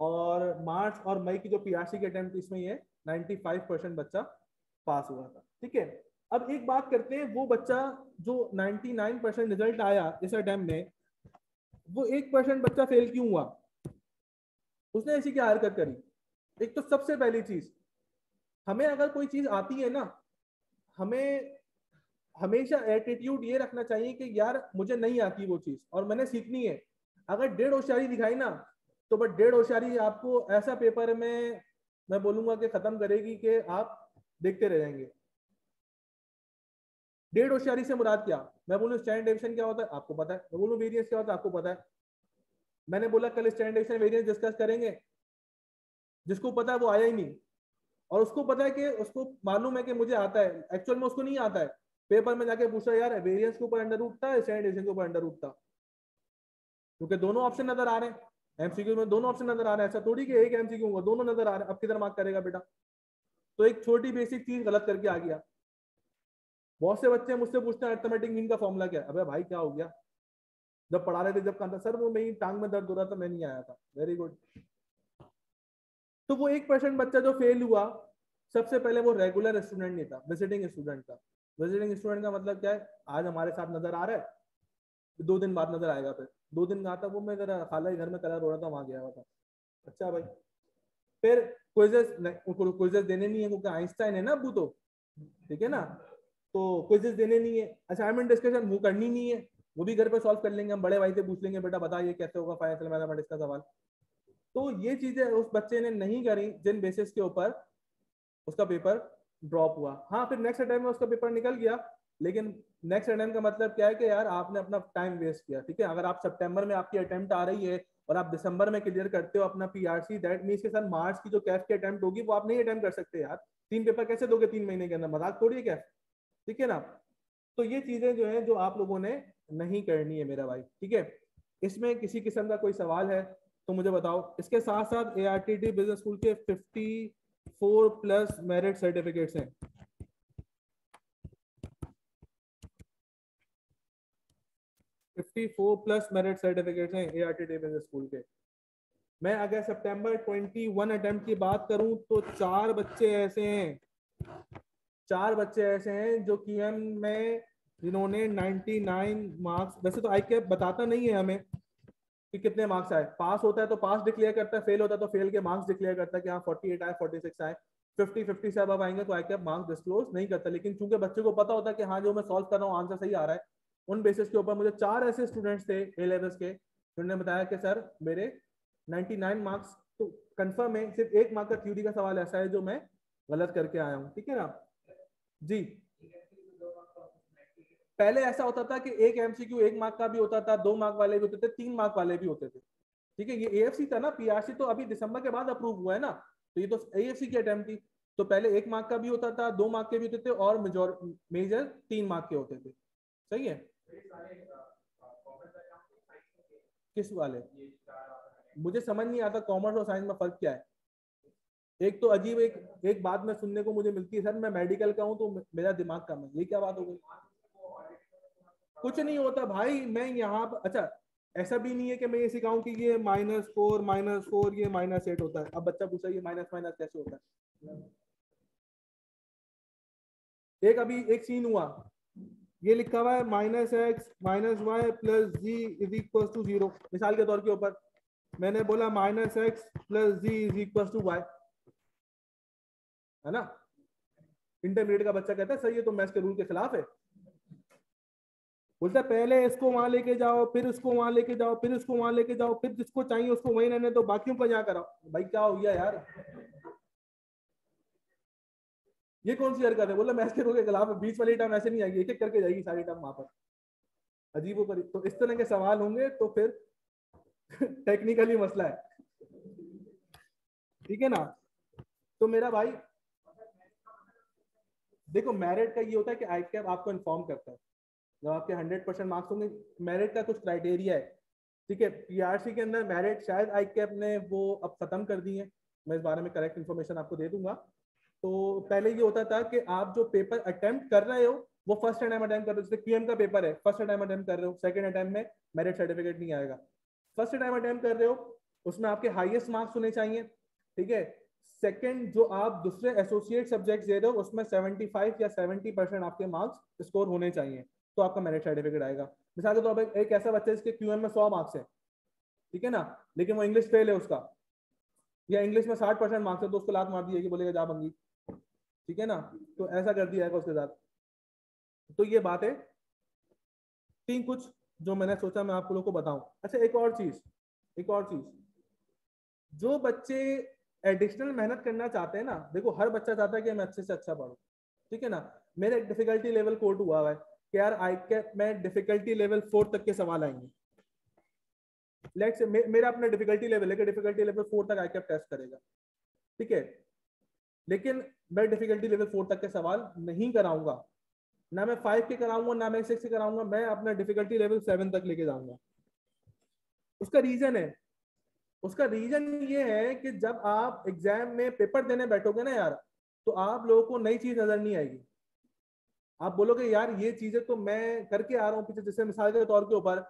S1: और मार्च और मई की जो पीआरसी के अटेम्प्ट इसमें ये 95 परसेंट बच्चा पास हुआ था। ठीक है? अब एक बात करते हैं, वो बच्चा जो 99 परसेंट रिज़ल्ट आया इस अटेम्प्ट में, वो एक परसेंट बच्चा फेल क्यों हुआ? उसने ऐसी क्या हरकत करी? एक तो सबसे पहली चीज़, हमें अगर कोई चीज़ आती है ना, हमें हमेशा एटीट्यूड ये रखना चाहिए कि यार मुझे नहीं आती वो चीज़, और मैंने सीखनी है। अगर डेढ़ होशियारी दिखाई ना तो बट डेढ़ होशियारी आपको ऐसा पेपर में, मैं बोलूँगा कि खत्म करेगी कि आप देखते रह जाएँगे। डेढ़ होशियारी से मुराद क्या? मैं बोलूँ स्टैंड डेविशन क्या होता है? आपको पता है। मैं बोलूँ वेरियंस क्या होता है? आपको पता है। मैंने बोला, कल स्टैंड वेरियंस डिस्कस करेंगे। जिसको पता है वो आया ही नहीं। और उसको पता है कि उसको मालूम है कि मुझे आता है। एक्चुअल में उसको नहीं आता है। पेपर में जाके पूछा, यार वेरियंस के ऊपर अंडर उठता है स्टैंड डेविशन के ऊपर अंडर उठता? क्योंकि दोनों ऑप्शन नज़र आ रहे हैं। एमसीक्यू में दोनों ऑप्शन नज़र आ रहे हैं। ऐसा थोड़ी कि एक एमसीक्यू होगा, दोनों नज़र आ रहे हैं। अब किधर मार्क करेगा बेटा? तो एक छोटी बेसिक चीज़ गलत करके आ गया। बहुत से बच्चे मुझसे पूछते हैं अर्थमेटिक मीन का फॉर्मूला क्या है? अबे भाई, क्या हो गया? जब पढ़ा रहे थे, जब कहा था सर, वो मेरी टांग में दर्द हो रहा था, मैं नहीं आया था। वेरी गुड तो वो एक परसेंट बच्चा जो फेल हुआ, सबसे पहले वो रेगुलर स्टूडेंट नहीं था विजिटिंग स्टूडेंट था। विजिटिंग स्टूडेंट का मतलब क्या है? आज हमारे साथ नज़र आ रहा है दो दिन बाद नज़र आएगा फिर। दो दिन का आता वो मैं जरा खाला घर में कलर हो रहा था, वहाँ गया हुआ था। अच्छा भाई। फिर क्विजेस क्विजेस देने नहीं है, क्योंकि आइंस्टाइन है ना अबू तो। ठीक है ना? तो क्विजेस देने नहीं है असाइनमेंट डिस्कशन वो करनी नहीं है। वो भी घर पे सॉल्व कर लेंगे, हम बड़े भाई से पूछ लेंगे, बेटा बता, ये कैसे होगा फाइनेंशियल मैथमेटिक्स का सवाल? तो ये चीज़ें उस बच्चे ने नहीं करी, जिन बेसिस के ऊपर उसका पेपर ड्रॉप हुआ। हाँ फिर नेक्स्ट अटेम्प में उसका पेपर निकल गया। लेकिन नेक्स्ट अटेम्प का मतलब क्या है कि यार, आपने अपना टाइम वेस्ट किया, ठीक है? अगर आप सितंबर में आपकी अटैम्प्ट आ रही है और आप दिसंबर में क्लियर करते हो अपना पीआरसी दैट मीन्स के सर मार्च की जो कैफ की अटेम्प्ट होगी, वो आप नहीं अटेम्प्ट कर सकते यार। तीन पेपर कैसे दोगे तीन महीने के अंदर? मज़ाक थोड़ी है कैफ ठीक है ना? तो ये चीज़ें जो है, जो आप लोगों ने नहीं करनी है मेरा भाई, ठीक है? इसमें किसी किस्म का कोई सवाल है तो मुझे बताओ। इसके साथ साथ A R T T business school के fifty four plus merit certificates हैं। Fifty four plus merit certificates हैं A R T T school के। मैं अगर सितंबर 21 अटेम्प्ट की बात करूँ तो चार बच्चे ऐसे हैं। चार बच्चे ऐसे हैं जो कि हम में जिन्होंने 99 मार्क्स, वैसे तो आई कैप बताता नहीं है हमें कि कितने मार्क्स आए। पास होता है तो पास डिक्लेयर करता है फेल होता है तो फेल के मार्क्स डिक्लेयर करता है कि हाँ 48 आए 46 आए। फिफ्टी फिफ्टी से अब आएँगे तो आई कैप मार्क्स डिस्क्लोज नहीं करता। लेकिन चूँकि बच्चे को पता होता है कि हाँ जो मैं सॉल्व कर रहा हूँ आंसर सही आ रहा है, उन बेसिस के ऊपर मुझे चार ऐसे स्टूडेंट्स थे ए लेवल्स के, जिन्होंने बताया कि सर, मेरे 99 मार्क्स तो कंफर्म है, सिर्फ़ एक मार्क का थ्योरी का सवाल ऐसा है जो मैं गलत करके आया हूँ। ठीक है ना? जी। पहले ऐसा होता था कि एक एमसीक्यू एक मार्क का भी होता था, दो मार्क वाले भी होते थे, तीन मार्क वाले भी होते थे। ठीक है, ये एएफसी था ना पीआरसी तो अभी दिसंबर के बाद अप्रूव हुआ है ना तो ये तो एएफसी की अटेम्प्ट थी। तो पहले एक मार्क का भी होता था, दो मार्क के भी होते थे और मेजोर मेजर तीन मार्क के होते थे। सही है? किस वाले? मुझे समझ नहीं आता कॉमर्स और साइंस में फ़र्क क्या है। एक तो अजीब, एक एक बात में सुनने को मुझे मिलती है, सर, मैं मेडिकल का हूँ तो मेरा दिमाग कम है। ये क्या बात हो गई? कुछ नहीं होता भाई, मैं यहाँ पर अच्छा ऐसा भी नहीं है कि मैं ये सिखाऊं कि ये माइनस फोर माइनस फोर ये माइनस एट होता है। अब बच्चा पूछा ये माइनस माइनस कैसे होता है? एक अभी एक सीन हुआ। ये लिखा हुआ है minus X minus Y plus G is equal to zero मिसाल के तौर के ऊपर, मैंने बोला minus X plus G is equal to Y है ना? इंटरमीडिएट का बच्चा कहता है, सही है तो मैथ्स के रूल के खिलाफ है। बोलता पहले इसको वहाँ लेके जाओ, फिर उसको वहाँ लेके जाओ, फिर उसको वहाँ लेके जाओ, फिर जिसको चाहिए उसको वहीं रहने दो, बाकियों को यहाँ कराओ। भाई, क्या हो गया यार? ये कौन सी हरकत है? बोला मैथ्स के रूल के खिलाफ बीच वाली टर्म ऐसे नहीं आएगी एक एक करके जाएगी सारी टर्म वहाँ पर। अजीब तो इस तरह के सवाल होंगे तो फिर (laughs) टेक्निकली मसला है। ठीक है ना? तो मेरा भाई, देखो मेरिट का ये होता है कि आई कैप आपको इन्फॉर्म करता है। जब आपके हंड्रेड परसेंट मार्क्स होंगे मेरिट का कुछ क्राइटेरिया है, ठीक है? पीआरसी के अंदर मेरिट शायद आई कैप ने वो अब खत्म कर दी है। मैं इस बारे में करेक्ट इन्फॉर्मेशन आपको दे दूँगा। तो पहले ये होता था कि आप जो पेपर अटेम्प्ट कर रहे हो, वो फ़र्स्ट टाइम अटेम्प्ट कर रहे हो, जैसे क्यूएम का पेपर है फ़र्स्ट टाइम अटेम्प्ट कर रहे हो सेकंड अटेम्प्ट में मेरिट सर्टिफिकेट नहीं आएगा। फ़र्स्ट टाइम अटेम्प्ट कर रहे हो, उसमें आपके हाईएस्ट मार्क्स होने चाहिए, ठीक है? सेकंड जो आप दूसरे एसोसिएट सब्जेक्ट दे रहे हो, उसमें 75 या 70 परसेंट आपके मार्क्स स्कोर होने चाहिए। तो आपका मेरिट सर्टिफिकेट आएगा। मिसाल के तौर पर एक ऐसा बच्चा जिसके क्यू में सौ मार्क्स है, ठीक है ना? लेकिन वो इंग्लिश फेल है उसका। या इंग्लिश में साठ परसेंट मार्क्स है तो उसको लात मार दी बोलेगा, जा बंगी। ठीक है ना? तो ऐसा कर दिया है उसके साथ। तो ये बात है तीन कुछ जो मैंने सोचा मैं आप लोगों को बताऊँ। अच्छा एक और चीज़, एक और चीज़। जो बच्चे एडिशनल मेहनत करना चाहते हैं ना, देखो, हर बच्चा चाहता है कि मैं अच्छे से अच्छा पढ़ू, ठीक है ना? मेरा एक डिफिकल्टी लेवल कोड हुआ है। यार आई कैप में डिफिकल्टी लेवल फोर तक के सवाल आएँगे। लेट से मे, मेरा अपना डिफिकल्टी लेवल है डिफिकल्टी लेवल फोर तक आई कैप टेस्ट करेगा। ठीक है? लेकिन मैं डिफिकल्टी लेवल फोर तक के सवाल नहीं कराऊँगा। ना मैं फाइव के कराऊँगा ना मैं सिक्स के कराऊँगा मैं अपना डिफिकल्टी लेवल सेवन तक लेके जाऊँगा। उसका रीजन है। उसका रीजन ये है कि जब आप एग्ज़ाम में पेपर देने बैठोगे ना यार तो आप लोगों को नई चीज़ नज़र नहीं आएगी। आप बोलोगे, यार, ये चीज़ें तो मैं करके आ रहा हूँ पीछे, जैसे मिसाल के तौर के ऊपर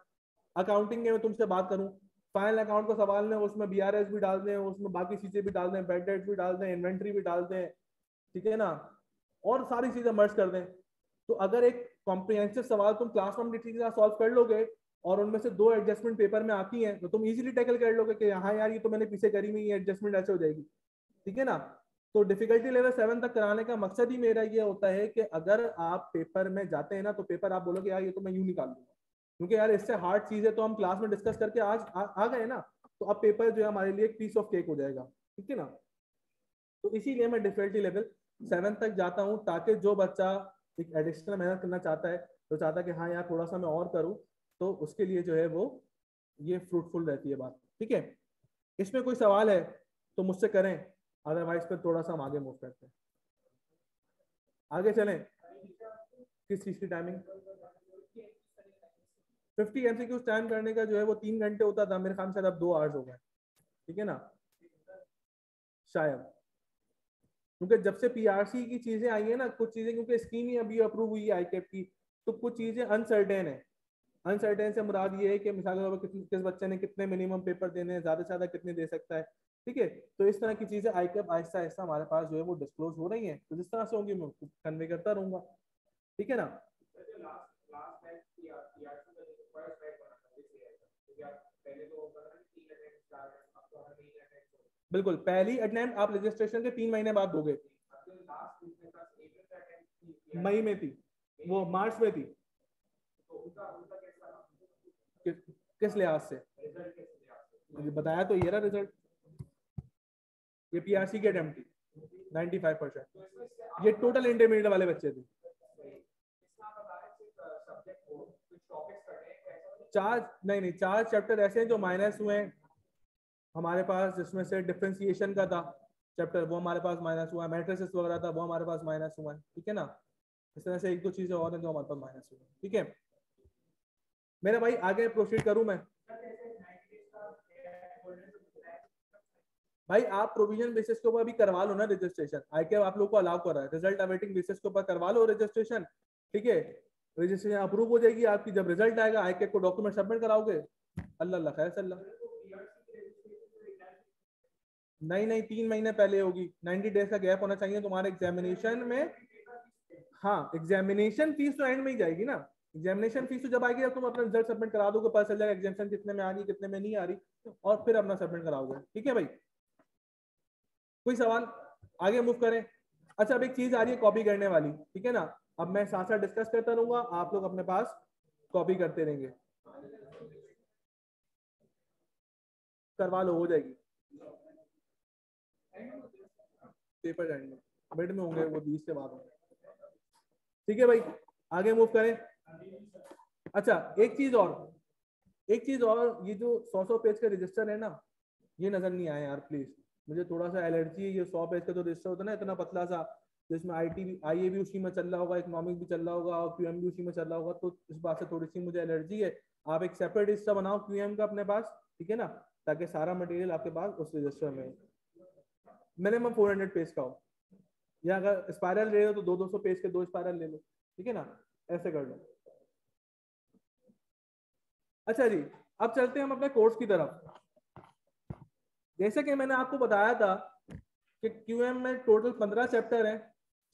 S1: अकाउंटिंग में मैं तुमसे बात करूँ फाइनल अकाउंट का सवाल में उसमें बी आर एस भी डाल दें, उसमें बाकी चीज़ें भी डाल दें बेड डेट भी डाल दें इन्वेंट्री भी डाल दें, ठीक है ना? और सारी चीज़ें मर्ज कर दें। तो अगर एक कॉम्प्रिहेंसिव सवाल तुम क्लास वन के साथ सॉल्व कर लोगे और उनमें से दो एडजस्टमेंट पेपर में आती हैं तो तुम इजीली टैकल कर लोगे कि हाँ यार, ये तो मैंने पीछे करी हुई एडजस्टमेंट ऐसे हो जाएगी। ठीक है ना? तो डिफिकल्टी लेवल सेवन तक कराने का मकसद ही मेरा ये होता है कि अगर आप पेपर में जाते हैं ना तो पेपर आप बोलोगे यार ये तो मैं यूँ निकाल दूँगा। क्योंकि यार इससे हार्ड चीज़ है तो हम क्लास में डिस्कस करके आज आ, आ गए ना तो अब पेपर जो है हमारे लिए एक पीस ऑफ़ केक हो जाएगा ठीक है ना? तो इसीलिए मैं डिफिकल्टी लेवल सेवन तक जाता हूँ ताकि जो बच्चा एक एडिशनल मेहनत करना चाहता है तो चाहता है कि हाँ यार थोड़ा सा मैं और करूँ तो उसके लिए जो है वो ये फ्रूटफुल रहती है बात ठीक है? इसमें कोई सवाल है तो मुझसे करें। अदरवाइज़ पर थोड़ा सा हम आगे मूव करते हैं। आगे चलें। किस चीज़ की timing fifty M C time करने का जो है वो तीन घंटे होता था। मेरे ख्याल से अब दो आवर्स हो गए। ठीक है ना? शायद। क्योंकि जब से पीआरसी की चीज़ें आई है ना, कुछ चीज़ें, क्योंकि स्कीम ही अभी अप्रूव हुई है आईकेप की तो कुछ चीज़ें अनसर्टेन है। अनसर्टेन से मुराद ये है कि मिसाल के तौर पर किस बच्चे ने कितने मिनिमम पेपर देने हैं, ज़्यादा से ज़्यादा कितने दे सकता है। ठीक है? तो इस तरह की चीज़ें आईकेप आहिस्ता आहिस्ता हमारे पास जो है वो डिस्क्लोज हो रही है। तो जिस तरह से होंगी मैं कन्वे करता रहूँगा। ठीक है ना? बिल्कुल पहली अटेम्प्ट आप रजिस्ट्रेशन के तीन महीने बाद दोगे। मई में थी। वो मार्च में थी। किस लिहाज से? मुझे बताया तो ये रहा रिज़ल्ट ये पीआरसी की अटेम्प्ट थी 95 परसेंट ये टोटल इंटरमीडिएट वाले बच्चे थे। चार, नहीं नहीं, चार चैप्टर ऐसे हैं जो माइनस हुए हैं। हमारे पास जिसमें से डिफ्रेंसिएशन का था चैप्टर वो हमारे पास माइनस हुआ है। मैट्रिसेस वगैरह था, वो हमारे पास माइनस हुआ है। ठीक है ना? इस तरह से एक दो चीज़ें और हैं जो हमारे पास माइनस हुई ठीक है? मेरा भाई, आगे प्रोसीड करूँ मैं? भाई, आप प्रोविज़न बेसिस के ऊपर भी करवा लो ना रजिस्ट्रेशन आई के आप लोग को अलाउ कर रहा है। रिज़ल्ट अवेटिंग बेसिस के ऊपर करवा लो रजिस्ट्रेशन ठीक है? रजिस्ट्रेशन अप्रूव हो जाएगी आपकी। जब रिज़ल्ट आएगा आई के डॉक्यूमेंट सबमिट कराओगे। अल्लाह अल्लाह, खैर, सल्ला। नहीं नहीं, तीन महीने पहले होगी। नाइनटी डेज़ का गैप होना चाहिए तुम्हारे एग्जामिनेशन में। हाँ एग्जामिनेशन फ़ीस तो एंड में ही जाएगी ना। एग्जामिनेशन फ़ीस तो जब आएगी जब तुम अपना रिज़ल्ट सबमिट करा दोगे। पता चल जाएगा एग्जामिनेशन कितने में आ रही, कितने में नहीं आ रही। और फिर अपना सबमिट कराओगे। ठीक है भाई? कोई सवाल? आगे मूव करें। अच्छा अब एक चीज़ आ रही है कॉपी करने वाली, ठीक है ना? अब मैं साथ साथ डिस्कस करता रहूँगा, आप लोग अपने पास कॉपी करते रहेंगे। करवा लो, हो जाएगी। पेपर एंड में। में होंगे, वो बीस के बाद होंगे। ठीक है भाई, आगे मूव करें। अच्छा एक चीज़ और। एक चीज़ और, ये जो सौ सौ पेज का रजिस्टर है ना, ये नज़र नहीं आया यार प्लीज़ मुझे थोड़ा सा एलर्जी है, ये सौ पेज का जो रजिस्टर होता है ना, इतना पतला सा, जिसमें आई टी आई ए भी उसी में चल रहा होगा इकोनॉमिक भी चल रहा होगा और क्यू भी उसी में चल रहा होगा तो इस बात से थोड़ी सी मुझे एलर्जी है। आप एक सेपरेट रजिस्टर बनाओ क्यूएम का अपने पास, ठीक है ना, ताकि सारा मटेरियल आपके पास उस रजिस्टर में मिनिमम फोर हंड्रेड पेज का हो। या अगर स्पायरल ले लो तो दो दो सौ पेज के दो स्पायरल ले लो, ठीक है ना, ऐसे कर लो। अच्छा जी, अब चलते हैं हम अपने कोर्स की तरफ़। जैसे कि मैंने आपको बताया था कि क्यूएम में टोटल पंद्रह चैप्टर हैं।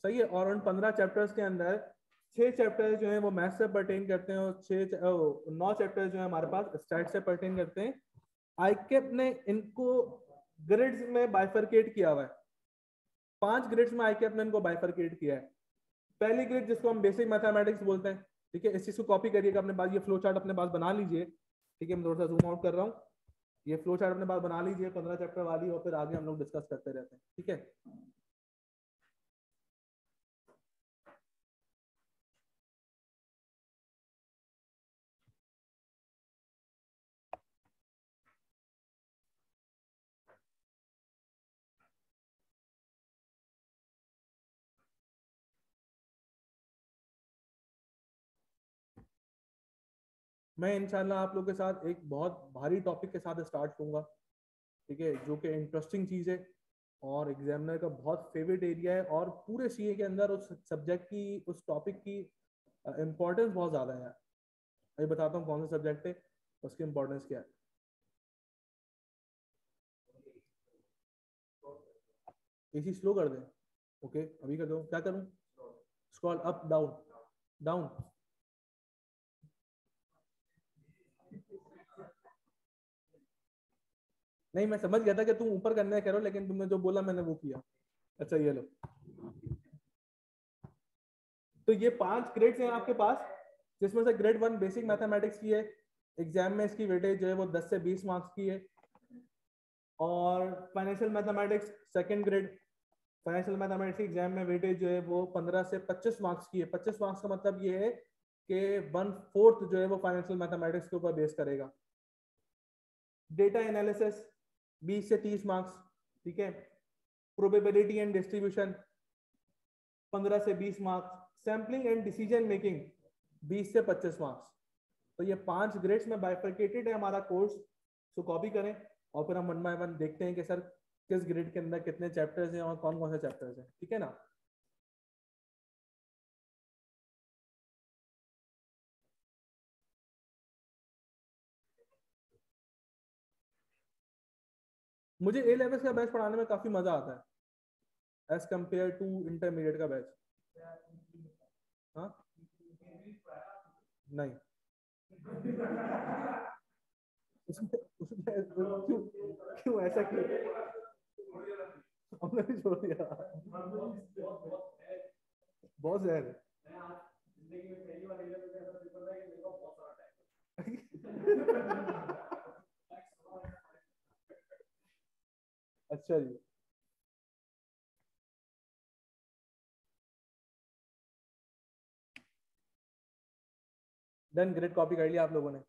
S1: सही है? और उन पंद्रह चैप्टर्स के अंदर छह चैप्टर जो है वो मैथ से परटेन करते हैं और छह नौ चैप्टर जो है हमारे पास स्टैट से परटेन करते हैं। आईकेप ने इनको ग्रिड्स में बाइफरकेट किया हुआ है। पाँच ग्रिड्स में आईकेप ने इनको बाइफरकेट किया है। पहली ग्रिड जिसको हम बेसिक मैथमेटिक्स बोलते हैं, ठीक है? इस चीज़ को कॉपी करिएगा, अपने पास ये फ्लो चार्ट अपने पास बना लीजिए। ठीक है, मैं थोड़ा सा जूम आउट कर रहा हूँ। ये फ्लो चार्ट अपने बात बना लीजिए, पंद्रह चैप्टर वाली, और फिर आगे हम लोग डिस्कस करते रहते हैं। ठीक है? मैं इनशाला आप लोग के साथ एक बहुत भारी टॉपिक के साथ स्टार्ट करूँगा, ठीक है, जो कि इंटरेस्टिंग चीज़ है और एग्जामिनर का बहुत फेवरेट एरिया है और पूरे सीए के अंदर उस सब्जेक्ट की, उस टॉपिक की इम्पोर्टेंस बहुत ज़्यादा है अभी बताता हूँ कौन सा सब्जेक्ट है, उसकी इम्पोर्टेंस क्या है। एसी स्लो कर दें ओके अभी कर दो, क्या करूँ? स्क्रॉल अप डाउन डाउन नहीं, मैं समझ गया था कि तुम ऊपर करने करो लेकिन तुमने जो बोला मैंने वो किया। अच्छा ये लो। तो ये पाँच ग्रेड्स हैं आपके पास, जिसमें से ग्रेड वन बेसिक मैथमेटिक्स की है एग्ज़ाम में इसकी वेटेज जो है वो 10 से 20 मार्क्स की है, और financial mathematics second grade financial mathematics exam में वेटेज जो है वो 15 से 25 मार्क्स की है। 25 मार्क्स का मतलब ये है कि वन फोर्थ जो है वो फाइनेंशियल मैथमेटिक्स के ऊपर बेस करेगा। डेटा एनालिसिस 20 से 30 मार्क्स ठीक है? प्रोबेबिलिटी एंड डिस्ट्रीब्यूशन 15 से 20 marks sampling and decision making 20 से 25 मार्क्स तो ये पाँच ग्रेड्स में बाइफर्केटेड है हमारा कोर्स सो कॉपी करें और फिर हम वन बाय वन देखते हैं कि सर किस ग्रेड के अंदर कितने चैप्टर्स हैं और कौन कौन से चैप्टर्स हैं, ठीक है ना? मुझे ए लेवल का बैच पढ़ाने में काफ़ी मज़ा आता है एज कंपेयर टू इंटरमीडिएट का बैच हाँ? नहीं. उसमें उसमें क्यों क्यों ऐसा क्यों? हमने भी छोड़ दिया। बहुत जहर है। (laughs) अच्छा जी। डन ग्रेड कॉपी कर लिया आप लोगों ने।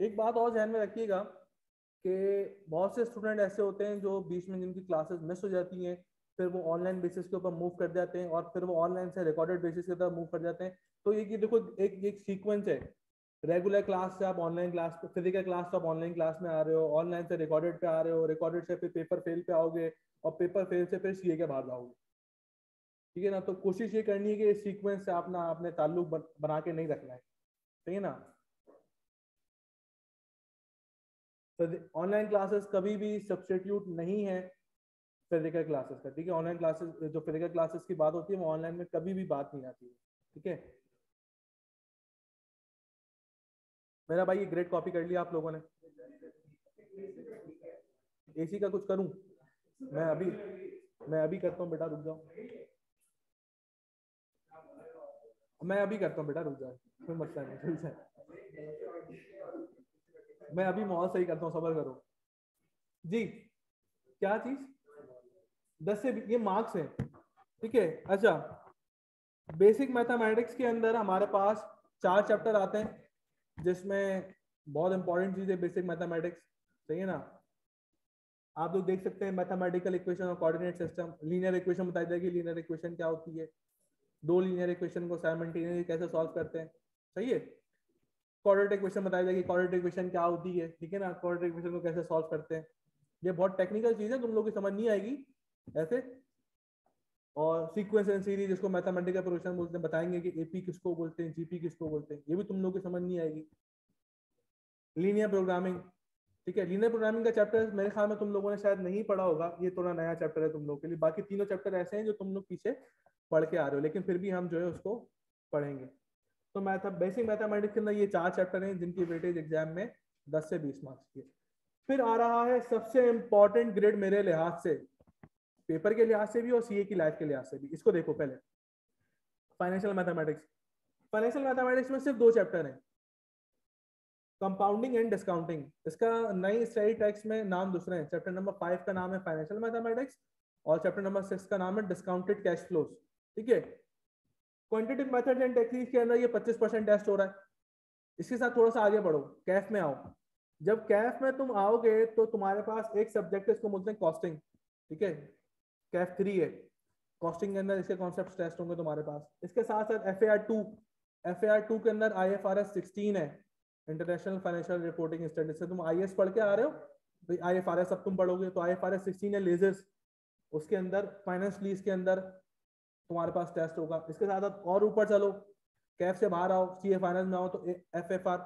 S1: एक बात और ध्यान में रखिएगा कि बहुत से स्टूडेंट ऐसे होते हैं जो बीच में जिनकी क्लासेस मिस हो जाती हैं फिर वो ऑनलाइन बेसिस के ऊपर मूव कर जाते हैं और फिर वो ऑनलाइन से रिकॉर्डेड बेसिस के तरफ़ मूव कर जाते हैं। तो ये कि देखो, एक एक सीक्वेंस है। रेगुलर क्लास से आप ऑनलाइन क्लास फ़िज़िकल क्लास से आप ऑनलाइन क्लास में आ रहे हो ऑनलाइन से रिकॉर्डेड पे आ रहे हो रिकॉर्डेड से फिर पेपर फेल पे आओगे और पेपर फेल से फिर सीए के बाहर जाओगे। ठीक है ना? तो कोशिश ये करनी है कि इस सीक्वेंस से आप ना अपने ताल्लुक बना के नहीं रखना है। ठीक है ना? ऑनलाइन क्लासेस कभी भी सब्सटीट्यूट नहीं है। फ़िज़िकल क्लासेस का। ठीक है ऑनलाइन क्लासेस जो फ़िज़िकल क्लासेस की बात होती है, वो ऑनलाइन में कभी भी बात नहीं आती है, ठीक है? मेरा भाई ये ग्रेड कॉपी कर लिया आप लोगों ने। एसी का कुछ करूँ? मैं अभी मैं अभी करता हूँ बेटा, रुक जाओ। मैं अभी करता हूँ बेटा, रुक जाओ। कोई मसला नहीं, रुक जाए मैं अभी माहौल सही करता हूँ, सबर करो। जी, क्या चीज़? दस से ये मार्क्स है। ठीक है? अच्छा बेसिक मैथमेटिक्स के अंदर हमारे पास चार चैप्टर आते हैं, जिसमें बहुत इंपॉर्टेंट चीज़ है बेसिक मैथमेटिक्स सही है ना? आप लोग देख सकते हैं मैथमेटिकल इक्वेशन और कोऑर्डिनेट सिस्टम लीनियर इक्वेशन बताई जाएगी लीनियर इक्वेशन क्या होती है? दो लीनियर इक्वेशन को साइमल्टेनियसली कैसे सॉल्व करते हैं? सही है? क्वाड्रेटिक इक्वेशन बताई जाएगी क्वाड्रेटिक इक्वेशन क्या होती है? ठीक है ना? क्वाड्रेटिक इक्वेशन को कैसे सॉल्व करते हैं? ये बहुत टेक्निकल चीज़ है, तुम लोग की समझ नहीं आएगी। ऐसे? और सीक्वेंस एंड सीरीज़ जिसको मैथमेटिकल प्रोग्रेशन बोलते हैं, बताएँगे कि एपी किसको बोलते हैं जीपी किसको बोलते हैं, ये भी तुम लोग की समझ नहीं आएगी। लीनियर प्रोग्रामिंग ठीक है? लीनियर प्रोग्रामिंग का चैप्टर मेरे ख्याल में तुम लोगों ने शायद नहीं पढ़ा होगा, ये थोड़ा नया चैप्टर है तुम लोग के लिए। बाकी तीनों चैप्टर ऐसे हैं जो तुम लोग पीछे पढ़ के आ रहे हो, लेकिन फिर भी हम जो है उसको पढ़ेंगे। तो मैथ बेसिक मैथमेटिक्स के अंदर ये चार चैप्टर हैं, जिनकी वेटेज एग्ज़ाम में दस से बीस मार्क्स की फिर आ रहा है सबसे इंपॉर्टेंट ग्रेड मेरे लिहाज से पेपर के लिहाज से भी और सीए की लाइफ के लिहाज से भी। इसको देखो पहले। फाइनेंशियल मैथमेटिक्स फाइनेंशियल मैथमेटिक्स में सिर्फ़ दो चैप्टर हैं। कंपाउंडिंग एंड डिस्काउंटिंग इसका नई स्टडी टेक्स्ट में नाम दूसरे हैं। चैप्टर नंबर फाइव का नाम है फाइनेंशियल मैथमेटिक्स और चैप्टर नंबर सिक्स का नाम है डिस्काउंटेड कैश फ्लोज ठीक है? क्वांटिटेटिव मेथड एंड टेक्निक्स के अंदर ये 25 परसेंट टेस्ट हो रहा है। इसके साथ थोड़ा सा आगे बढ़ो। कैफ में आओ। जब कैफ में तुम आओगे तो तुम्हारे पास एक सब्जेक्ट है, इसको बोलते हैं कॉस्टिंग ठीक है? कैफ थ्री है। कॉस्टिंग के अंदर इसके कॉन्सेप्ट टेस्ट होंगे तुम्हारे पास। इसके साथ साथ F A R two F A R two के अंदर I F R S sixteen है। इंटरनेशनल फाइनेंशियल रिपोर्टिंग स्टैंडर्ड से तुम आई एस पढ़ के आ रहे हो। भाई आई एफ़ आर एस अब तुम पढ़ोगे तो I F R S sixteen है लेजर्स उसके अंदर फाइनेंस लीज के अंदर तुम्हारे पास टेस्ट होगा। इसके साथ साथ और ऊपर चलो। कैफ से बाहर आओ सी ए फाइनेंस में आओ तो एफ़ एफ़ आर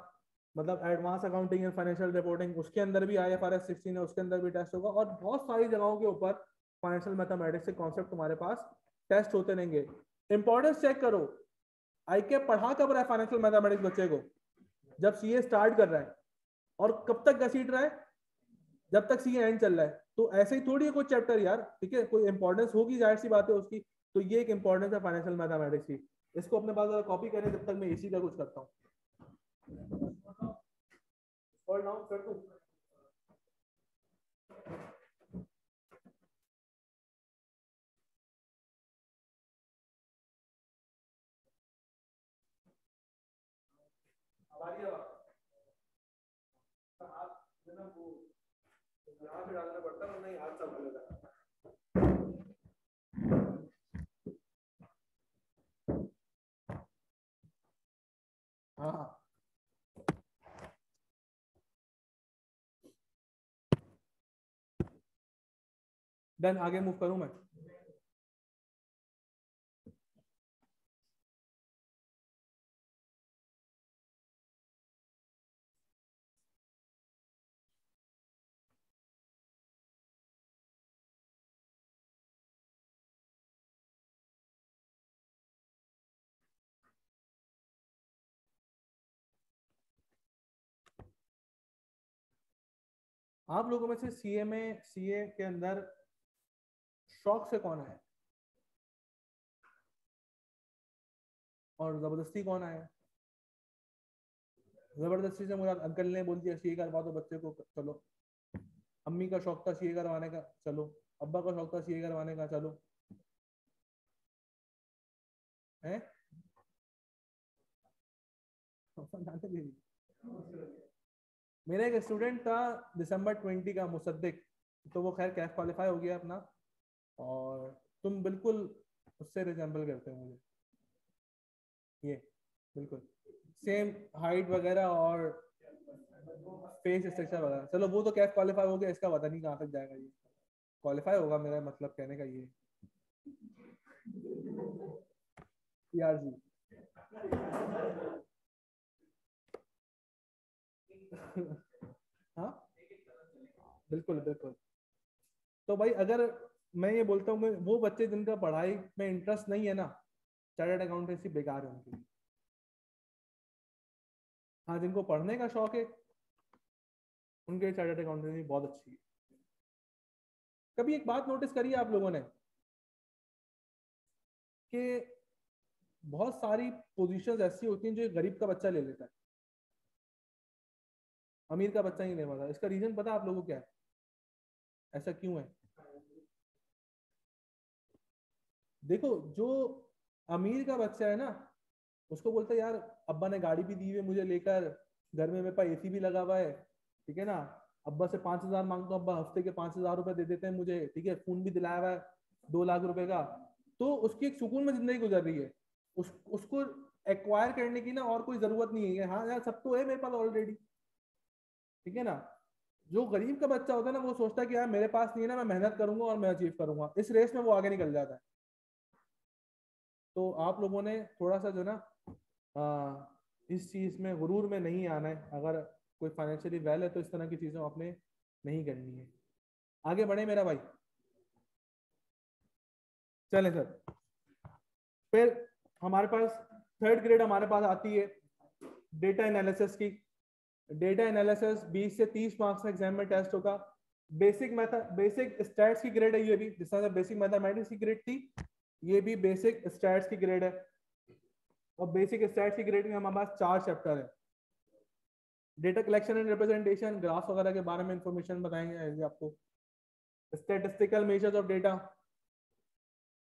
S1: मतलब advance accounting and financial reporting उसके अंदर भी I F R S sixteen है, उसके अंदर भी टेस्ट होगा। और बहुत सारी जगहों के ऊपर फाइनेंशियल मैथमेटिक्स के कॉन्सेप्ट तुम्हारे पास टेस्ट होते रहेंगे। इंपॉर्टेंस चेक करो। आई के पढ़ा कब रहा है फाइनेंशियल मैथमेटिक्स बच्चे को? जब सी ए स्टार्ट कर रहा है। और कब तक घसीट रहा है? जब तक सीए एंड चल रहा है। तो ऐसे ही थोड़ी है कोई चैप्टर यार, ठीक है? कोई इंपॉर्टेंस होगी, ज़ाहिर सी बात है उसकी। तो ये एक इंपॉर्टेंस है फाइनेंशियल मैथमेटिक्स की। इसको अपने पास अगर कॉपी करें, जब तक मैं इसी का कुछ करता हूँ। है बोलेगा हाँ आगे मूव करूँ मैं? आप लोगों में से सीए में सीए के अंदर शौक से कौन है और ज़बरदस्ती कौन आया? ज़बरदस्ती से मुराद अंकल ने बोल दिया सी ए करवा दो बच्चे को, चलो। अम्मी का शौक था सी ए करवाने का, चलो। अब्बा का शौक था सी ए करवाने का, चलो। है? मेरा एक स्टूडेंट था दिसंबर ट्वेंटी का मुसद्दिक तो वो खैर कैफ क्वालिफाई हो गया अपना, और तुम बिल्कुल उससे रिजेंबल करते हो मुझे। ये, बिल्कुल। सेम हाइट वगैरह और फेस स्ट्रक्चर वगैरह। चलो, वो तो कैफ क्वालिफाई हो गया, इसका पता नहीं कहाँ तक जाएगा ये। क्वालिफाई होगा मेरा मतलब कहने का ये। यार जी (laughs) हाँ? बिल्कुल बिल्कुल। तो भाई, अगर मैं ये बोलता हूँ वो बच्चे जिनका पढ़ाई में इंटरेस्ट नहीं है ना चार्टर्ड अकाउंटेंसी बेकार है उनके लिए। हाँ जिनको पढ़ने का शौक है, उनके लिए चार्टर्ड अकाउंटेंसी बहुत अच्छी है। कभी एक बात नोटिस करिए आप लोगों ने? कि बहुत सारी पोजीशंस ऐसी होती हैं जो गरीब का बच्चा ले लेता है। अमीर का बच्चा ही नहीं पाता इसका रीजन पता आप लोगों को क्या है? ऐसा क्यों है? देखो, जो अमीर का बच्चा है ना, उसको बोलते यार, अब्बा ने गाड़ी भी दी हुई मुझे लेकर। घर में मेरे पास एसी भी लगा हुआ है। ठीक है ना? अब्बा से पाँच हज़ार माँगता हूँ, अब्बा हफ़्ते के पाँच हज़ार रुपए दे देते हैं मुझे। ठीक है? फ़ोन भी दिलाया हुआ है, दो लाख रुपए का। तो उसकी एक सुकून में ज़िंदगी गुजर रही है। उस, उसको एक्वायर करने की ना और कोई ज़रूरत नहीं है। हाँ यार, सब तो है मेरे पास ऑलरेडी ठीक है ना? जो गरीब का बच्चा होता है ना वो सोचता है कि यार मेरे पास नहीं है ना मैं मेहनत करूँगा और मैं अचीव करूँगा। इस रेस में वो आगे निकल जाता है। तो आप लोगों ने थोड़ा सा जो ना आ, इस चीज़ में गुरूर में नहीं आना है। अगर कोई फाइनेंशियली वेल है तो इस तरह की चीज़ें आपने नहीं करनी है। आगे बढ़े मेरा भाई। चले सर। फिर हमारे पास थर्ड ग्रेड हमारे पास आती है डेटा एनालिसिस की। डेटा एनालिसिस 20 से 30 मार्क्स का एग्ज़ाम में टेस्ट होगा। बेसिक मेथड बेसिक स्टैट्स की ग्रेड है ये भी, जिस तरह से बेसिक मैथमेटिक्स की ग्रेड थी, ये भी बेसिक स्टैट्स की ग्रेड है। और बेसिक स्टैट्स की ग्रेड में हमारे पास चार चैप्टर है। Data collection and representation graph वगैरह के बारे में इंफॉर्मेशन बताएँगे आपको। Statistical measures of data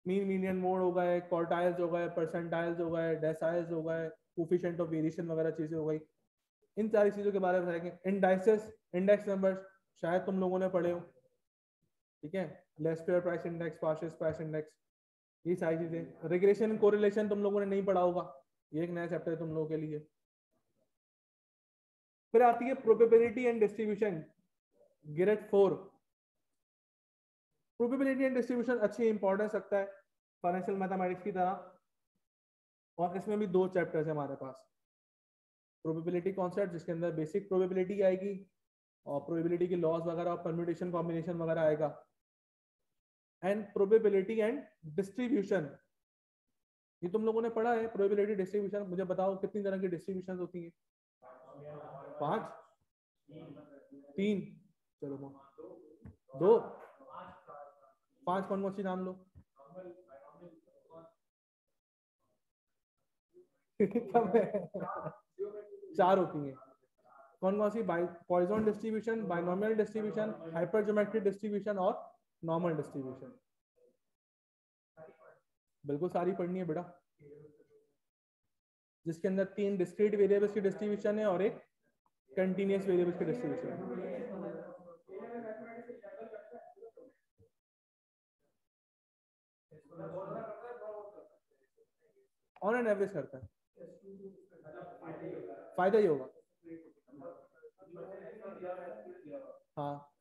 S1: mean median mode हो गए क्वार्टाइल्स हो गए परसेंटाइल्स हो गए डेसाइल्स हो गए कोफिशिएंट ऑफ़ वेरिएशन वगैरह चीज़ें हो गई। इन सारी चीज़ों के बारे में बताएँगे। इंडाइसेस इंडेक्स नंबर्स शायद तुम लोगों ने पढ़े हो। ठीक है? Laspeyres price index Paasche's price index ये सारी चीज़ें। रिग्रेशन कोरिलेशन तुम लोगों ने नहीं पढ़ा होगा। ये एक नया चैप्टर है तुम लोगों के लिए। फिर आती है probability and distribution great four probability and distribution अच्छी इंपॉर्टेंस रखता है। फाइनेंशियल मैथमेटिक्स की तरह। और इसमें भी दो चैप्टर्स है हमारे पास। प्रोबेबिलिटी कॉन्सेप्ट जिसके अंदर बेसिक प्रोबेबिलिटी आएगी और प्रोबेबिलिटी की लॉस वगैरह और परम्यूटेशन कॉम्बिनेशन वगैरह आएगा। एंड प्रोबेबिलिटी एंड डिस्ट्रीब्यूशन ये तुम लोगों ने पढ़ा है प्रोबेबिलिटी डिस्ट्रीब्यूशन मुझे बताओ कितनी तरह की डिस्ट्रीब्यूशन होती है? पाँच? तीन? चलो दो? पाँच कौन कौन सी नाम लो? (laughs) (laughs) चार होती हैं। कौन कौन सी? Poisson distribution, binomial distribution hypergeometric distribution और नॉर्मल डिस्ट्रीब्यूशन। बिल्कुल सारी पढ़नी है बेटा। जिसके अंदर तीन डिस्क्रीट वेरिएबल्स की डिस्ट्रीब्यूशन है और एक कंटिन्यूस वेरिएबल्स की डिस्ट्रीब्यूशन है। ऑन एन एवरेज करता है। फ़ायदा ही होगा। हाँ।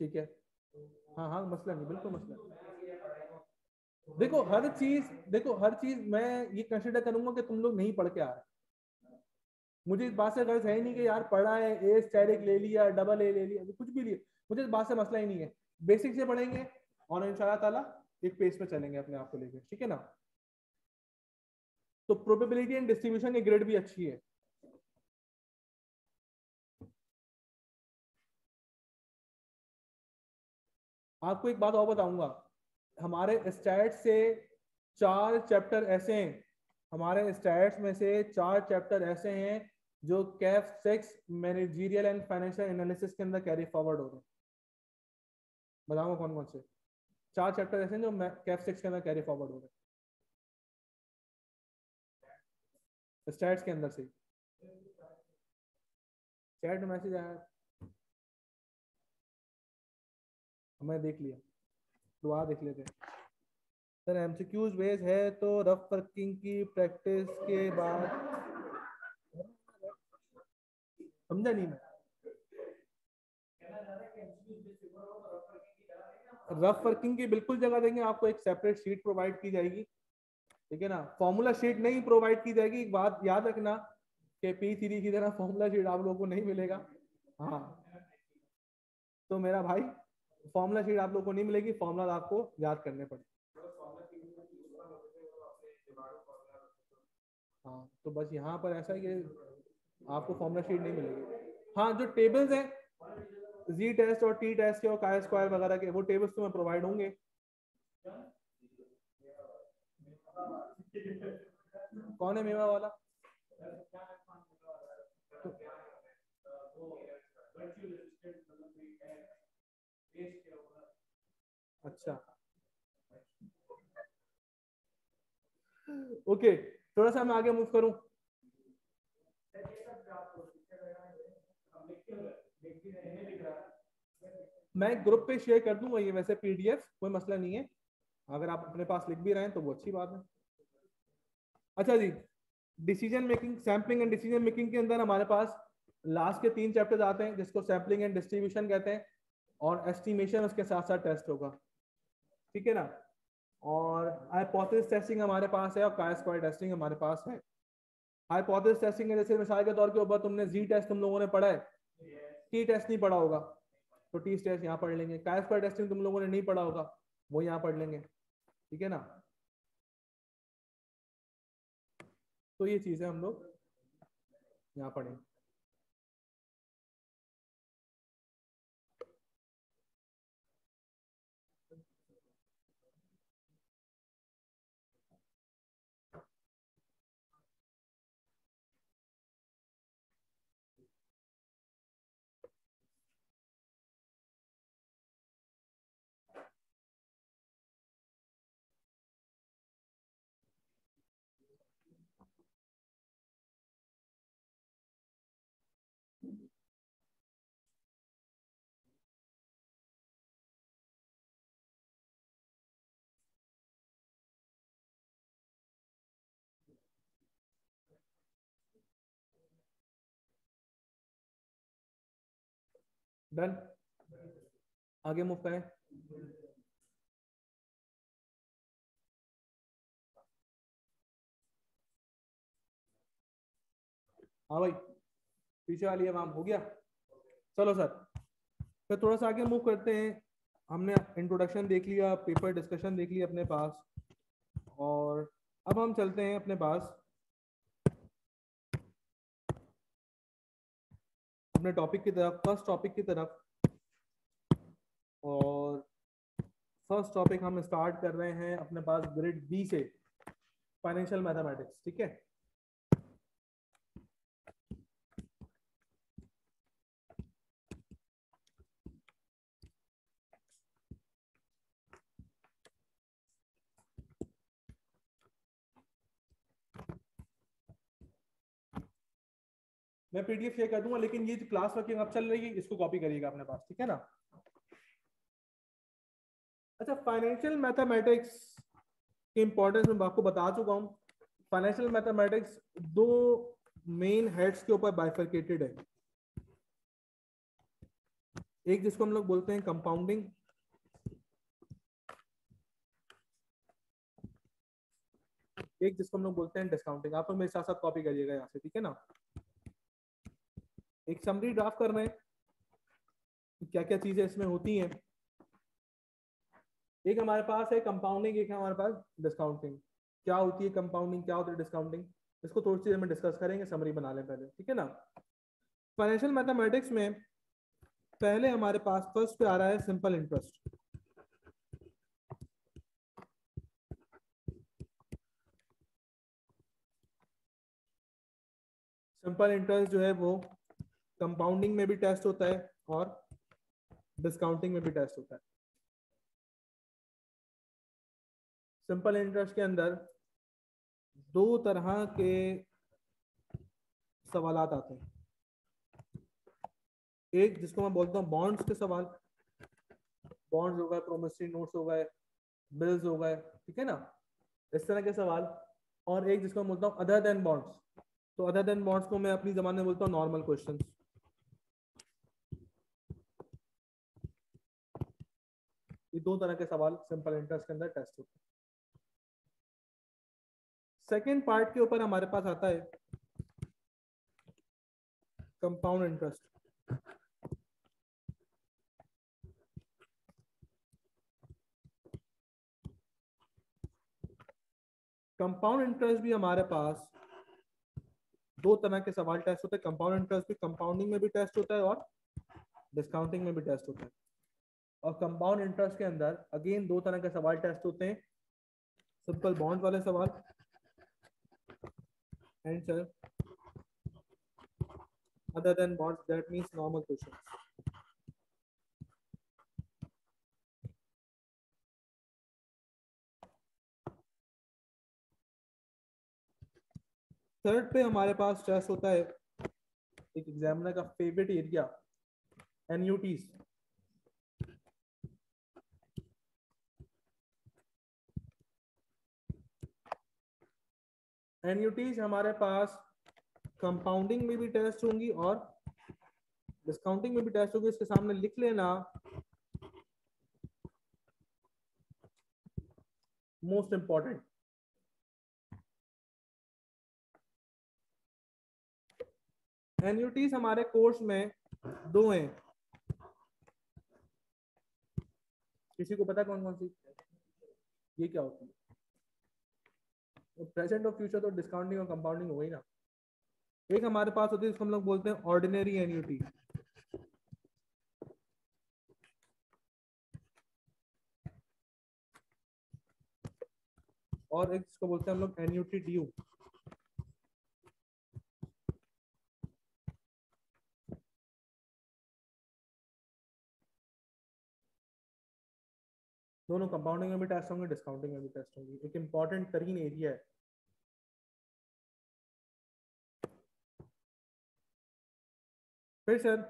S1: ठीक है। हाँ हाँ मसला नहीं, बिल्कुल मसला देखो, हर चीज़, देखो, हर चीज़ मैं ये कंसिडर करूँगा कि तुम लोग नहीं पढ़ के आ रहे। मुझे इस बात से गर्ज है नहीं कि यार पढ़ा है ए स्टैरिक ले लिया डबल ए ले लिया, कुछ भी लिए मुझे इस बात से मसला ही नहीं है। बेसिक से पढ़ेंगे और इन ताला एक पेज पे चलेंगे अपने आप को लेकर ठीक है ना? तो प्रोबेबिलिटी एंड डिस्ट्रीब्यूशन की ग्रेड भी अच्छी है। आपको एक बात और बताऊँगा, हमारे स्टैट से चार चैप्टर ऐसे हैं, हमारे स्टैट्स में से चार चैप्टर ऐसे हैं जो CAF six managerial and financial analysis के अंदर कैरी फॉरवर्ड हो रहे हैं। बताऊँगा कौन कौन से। चार चैप्टर ऐसे हैं जो कैफ सिक्स के अंदर कैरी फॉरवर्ड हो रहे स्टैट्स के अंदर से। चैट मैसेज आया। हमें देख लिया। दुआ देख लेते हैं। सर एमसीक्यूज बेस है तो रफ वर्किंग की प्रैक्टिस के बाद समझा नहीं मैं। रफ वर्किंग की बिल्कुल जगह देंगे, आपको एक सेपरेट शीट प्रोवाइड की जाएगी। ठीक है ना? फॉर्मूला शीट नहीं प्रोवाइड की जाएगी। एक बात याद रखना कि पी थ्री की तरह फॉर्मूला शीट आप लोगों को नहीं मिलेगा। हाँ। तो मेरा भाई फॉर्मूला शीट आप लोगों को नहीं मिलेगी फॉर्मूला आपको याद करने पड़े हाँ तो बस यहाँ पर ऐसा है कि आपको फॉर्मूला शीट नहीं मिलेगी। हाँ जो टेबल्स हैं जी टेस्ट और टी टेस्ट के और काय स्क्वायर वगैरह के वो टेबल्स तुम्हें प्रोवाइड होंगे। कौन है मेवा वाला? अच्छा। ओके, थोड़ा सा मैं आगे मूव करूँ। मैं ग्रुप पे शेयर कर दूँगा ये वैसे पीडीएफ कोई मसला नहीं है। अगर आप अपने पास लिख भी रहे हैं तो वो अच्छी बात है। अच्छा जी decision making sampling and decision making के अंदर हमारे पास लास्ट के तीन चैप्टर्स आते हैं, जिसको सैम्पलिंग एंड डिस्ट्रीब्यूशन कहते हैं, और एस्टिमेशन उसके साथ साथ टेस्ट होगा। ठीक है ना? और हाइपोथेसिस टेस्टिंग हमारे पास है और काय स्क्वायर टेस्टिंग हमारे पास है। हाइपोथेसिस टेस्टिंग है जैसे मिसाल के तौर के ऊपर तुमने जी टेस्ट तुम लोगों ने पढ़ा है। टी टेस्ट नहीं पढ़ा होगा। तो टी टेस्ट यहाँ पढ़ लेंगे। काय स्क्वायर टेस्टिंग तुम लोगों ने नहीं पढ़ा होगा। वो यहाँ पढ़ लेंगे। ठीक है ना? तो ये चीज़ें हम लोग यहाँ पढ़ेंगे। डन। आगे मूव करें। हाँ भाई, पीछे वाली आवाम हो गया। चलो सर, फिर थोड़ा सा आगे मूव करते हैं। हमने इंट्रोडक्शन देख लिया पेपर डिस्कशन देख लिया अपने पास। और अब हम चलते हैं अपने पास। अपने टॉपिक की तरफ़ फ़र्स्ट टॉपिक की तरफ़। और फ़र्स्ट टॉपिक हम स्टार्ट कर रहे हैं अपने पास ग्रेड बी से फाइनेंशियल मैथमेटिक्स ठीक है? मैं पीडीएफ शेयर कर दूँगा, लेकिन ये क्लास वर्किंग अब चल रही है, इसको कॉपी करिएगा अपने पास, ठीक है ना? अच्छा फाइनेंशियल मैथमेटिक्स के इंपॉर्टेंस मैं आपको बता चुका हूँ। फाइनेंशियल मैथमेटिक्स दो मेन हेड्स के ऊपर बाइफर्केटेड है। एक जिसको हम लोग बोलते हैं कंपाउंडिंग एक जिसको हम लोग बोलते हैं डिस्काउंटिंग आप लोग मेरे साथ साथ कॉपी करिएगा यहाँ से, ठीक है ना? एक समरी ड्राफ्ट कर रहे हैं क्या क्या चीज़ें इसमें होती हैं। एक हमारे पास है कंपाउंडिंग एक हमारे पास डिस्काउंटिंग क्या होती है कंपाउंडिंग क्या होती है डिस्काउंटिंग इसको थोड़ी सी हम डिस्कस करेंगे समरी बना लें पहले, ठीक है ना? फाइनेंशियल मैथमेटिक्स में पहले हमारे पास फ़र्स्ट पे आ रहा है सिंपल इंटरेस्ट सिंपल इंटरेस्ट जो है वो कंपाउंडिंग में भी टेस्ट होता है और डिस्काउंटिंग में भी टेस्ट होता है। सिंपल इंटरेस्ट के अंदर दो तरह के सवाल आते हैं। एक, जिसको मैं बोलता हूँ बॉन्ड्स के सवाल। बॉन्ड्स हो गए प्रोमिसरी नोट्स हो गए बिल्स हो गए, ठीक है ना? इस तरह के सवाल। और एक, जिसको मैं बोलता हूँ अदर देन बॉन्ड्स तो अदर देन बॉन्ड्स को मैं अपनी जबान में बोलता हूँ नॉर्मल क्वेश्चन ये दो तरह के सवाल सिंपल इंटरेस्ट के अंदर टेस्ट होते हैं। सेकेंड पार्ट के ऊपर हमारे पास आता है कंपाउंड इंटरेस्ट कंपाउंड इंटरेस्ट भी हमारे पास दो तरह के सवाल टेस्ट होते हैं। कंपाउंड इंटरेस्ट भी कंपाउंडिंग में भी टेस्ट होता है और डिस्काउंटिंग में भी टेस्ट होता है। और कंपाउंड इंटरेस्ट के अंदर अगेन दो तरह के सवाल टेस्ट होते हैं। सिंपल बॉन्ड वाले सवाल। And sir other than bonds, that means normal third पे हमारे पास टेस्ट होता है, एक एग्जामिनर का फेवरेट एरिया एनयूटीज एनयूटीज हमारे पास कंपाउंडिंग में भी टेस्ट होंगी और डिस्काउंटिंग में भी टेस्ट होगी। इसके सामने लिख लेना। मोस्ट इंपॉर्टेंट एनयूटीज हमारे कोर्स में दो हैं। किसी को पता कौन कौन सी? ये क्या होती है? प्रेजेंट और फ्यूचर तो डिस्काउंटिंग और कंपाउंडिंग हो गई ना। एक हमारे पास होती है, जिसको हम लोग बोलते हैं ऑर्डिनरी एन्यूटी और एक जिसको बोलते हैं हम लोग एन्यूटी ड्यू दोनों कंपाउंडिंग में भी टेस्ट होंगे डिस्काउंटिंग में भी टेस्ट होंगे। एक इंपॉर्टेंट तरीन एरिया है। फिर सर,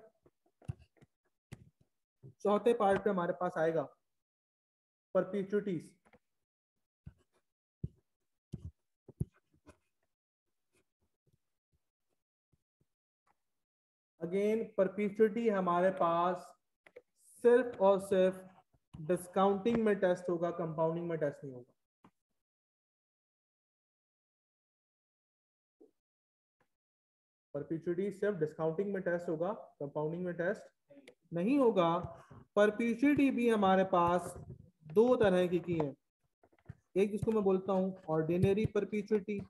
S1: चौथे पार्ट पे हमारे पास आएगा परपिचुटीज अगेन परपिचुटी हमारे पास सिर्फ़ और सिर्फ़ डिस्काउंटिंग में टेस्ट होगा कंपाउंडिंग में टेस्ट नहीं होगा। परपिचुटी सिर्फ़ डिस्काउंटिंग में टेस्ट होगा कंपाउंडिंग में टेस्ट नहीं होगा। परपिचुटी भी हमारे पास दो तरह की की है। एक जिसको मैं बोलता हूँ ऑर्डिनरी परपिचुटी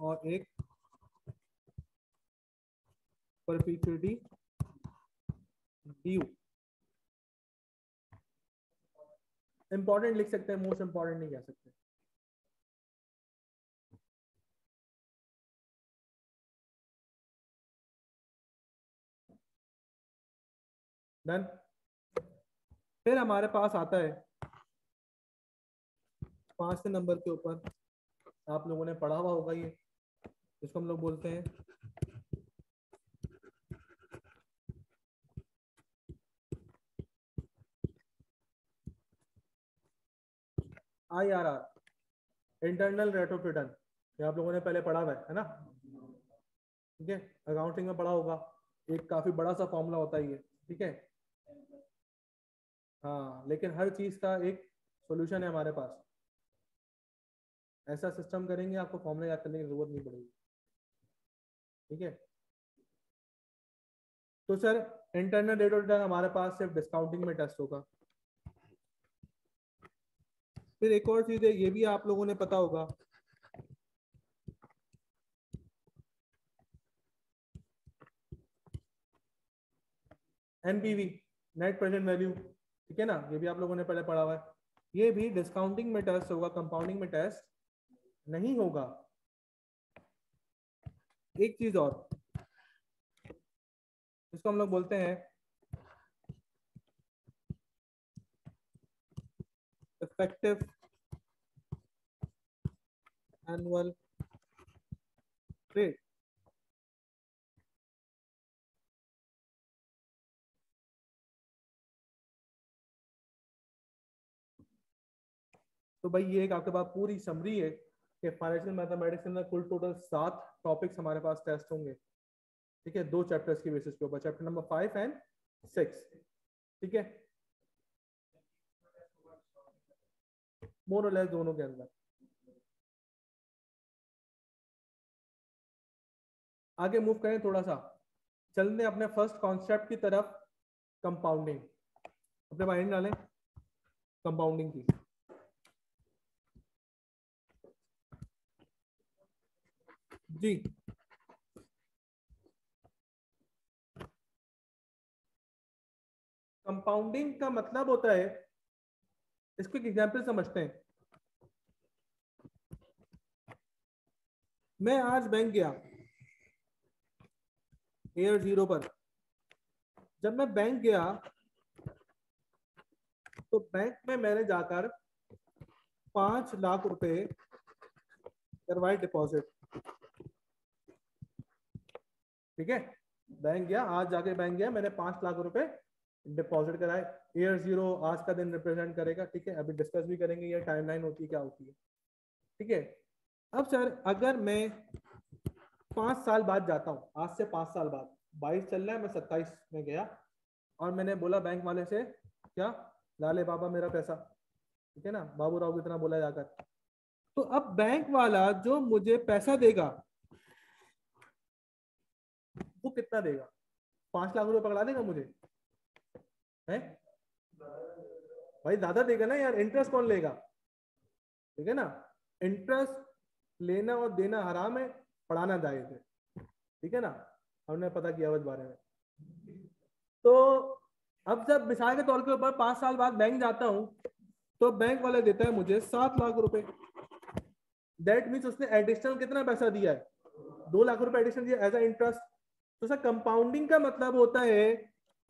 S1: और एक परपिचुटी ड्यू इंपॉर्टेंट लिख सकते हैं मोस्ट इंपॉर्टेंट नहीं कह सकते। डन फिर हमारे पास आता है पाँच नंबर के ऊपर। आप लोगों ने पढ़ा हुआ होगा ये इसको हम लोग बोलते हैं I R R internal rate of return ये आप लोगों ने पहले पढ़ा हुआ है ना? ठीक है? अकाउंटिंग में पढ़ा होगा। एक काफ़ी बड़ा सा फॉर्मूला होता है ये, ठीक है? हाँ लेकिन हर चीज़ का एक सॉल्यूशन है हमारे पास। ऐसा सिस्टम करेंगे, आपको फॉर्मूला याद करने की ज़रूरत नहीं पड़ेगी। ठीक है? तो sir internal rate of return हमारे पास सिर्फ़ डिस्काउंटिंग में टेस्ट होगा। फिर एक और चीज़ है, ये भी आप लोगों ने पता होगा। एनपीवी नेट प्रेजेंट वैल्यू ठीक है ना? ये भी आप लोगों ने पहले पढ़ा हुआ है। ये भी डिस्काउंटिंग में टेस्ट होगा कंपाउंडिंग में टेस्ट नहीं होगा। एक चीज़ और, इसको हम लोग बोलते हैं इफ़ेक्टिव एनुअल रेट तो भाई ये एक आपके पास पूरी समरी है कि फाइनेंशियल मैथमेटिक्स के अंदर कुल टोटल सात टॉपिक्स हमारे पास टेस्ट होंगे। ठीक है? दो चैप्टर्स की बेसिस के ऊपर chapter number five and six ठीक है? मोर और लेस दोनों के अंदर। आगे मूव करें थोड़ा सा चलते अपने फ़र्स्ट कॉन्सेप्ट की तरफ़। कंपाउंडिंग अपने माइंड डालें। कंपाउंडिंग की। जी। कंपाउंडिंग का मतलब होता है, इसको एक एग्ज़ाम्पल समझते हैं। मैं आज बैंक गया। एयर ज़ीरो पर। जब मैं बैंक गया तो बैंक में मैंने जाकर पाँच लाख रुपए करवाए डिपॉजिट ठीक है? बैंक गया, आज जाके बैंक गया, मैंने पाँच लाख रुपए डिपॉजिट कराए। एयर ज़ीरो आज का दिन रिप्रेजेंट करेगा, ठीक है? अभी डिस्कस भी करेंगे, ये टाइमलाइन होती है, क्या होती है। ठीक है? अब सर, अगर मैं पाँच साल बाद जाता हूँ, आज से पाँच साल बाद, बाईस चल रहा है, मैं सत्ताईस में गया और मैंने बोला बैंक वाले से, क्या? लाले बाबा मेरा पैसा। ठीक है ना? बाबू राव कितना बोला जाकर। तो अब बैंक वाला जो मुझे पैसा देगा, वो कितना देगा? पाँच लाख रुपए पकड़ा देगा मुझे? है? भाई ज़्यादा देगा ना यार इंटरेस्ट कौन लेगा? ठीक है ना? इंटरेस्ट लेना और देना हराम है, पढ़ाना जायज़ है। ठीक है ना? हमने पता किया बारे में। तो अब जब मिसाल के तौर के ऊपर पाँच साल बाद बैंक जाता हूँ तो बैंक वाले देता है मुझे सात लाख रुपए। दैट मीन्स उसने एडिशनल कितना पैसा दिया है? दो लाख रुपए एडिशनल दिया एज अ इंटरेस्ट तो सर कंपाउंडिंग का मतलब होता है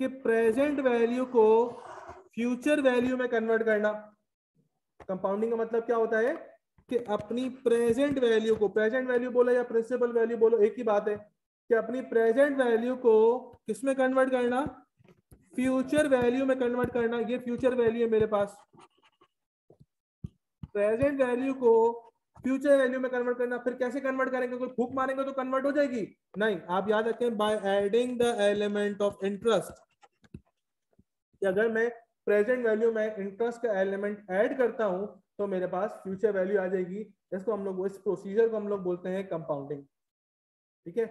S1: कि प्रेजेंट वैल्यू को फ्यूचर वैल्यू में कन्वर्ट करना। कंपाउंडिंग का मतलब क्या होता है? कि अपनी प्रेजेंट वैल्यू को प्रेजेंट वैल्यू बोलो या प्रिंसिपल वैल्यू बोलो, एक ही बात है कि अपनी प्रेजेंट वैल्यू को किसमें कन्वर्ट करना? फ्यूचर वैल्यू में कन्वर्ट करना। ये फ्यूचर वैल्यू है मेरे पास। प्रेजेंट वैल्यू को फ्यूचर वैल्यू में कन्वर्ट करना। फिर कैसे कन्वर्ट करेंगे? कोई फूक मारेंगे तो कन्वर्ट हो जाएगी? नहीं, आप याद रखें by adding the element of interest अगर मैं प्रेजेंट वैल्यू में इंटरेस्ट का एलिमेंट ऐड करता हूँ तो मेरे पास फ्यूचर वैल्यू आ जाएगी। इसको हम लोग, इस प्रोसीजर को हम लोग बोलते हैं कंपाउंडिंग ठीक है?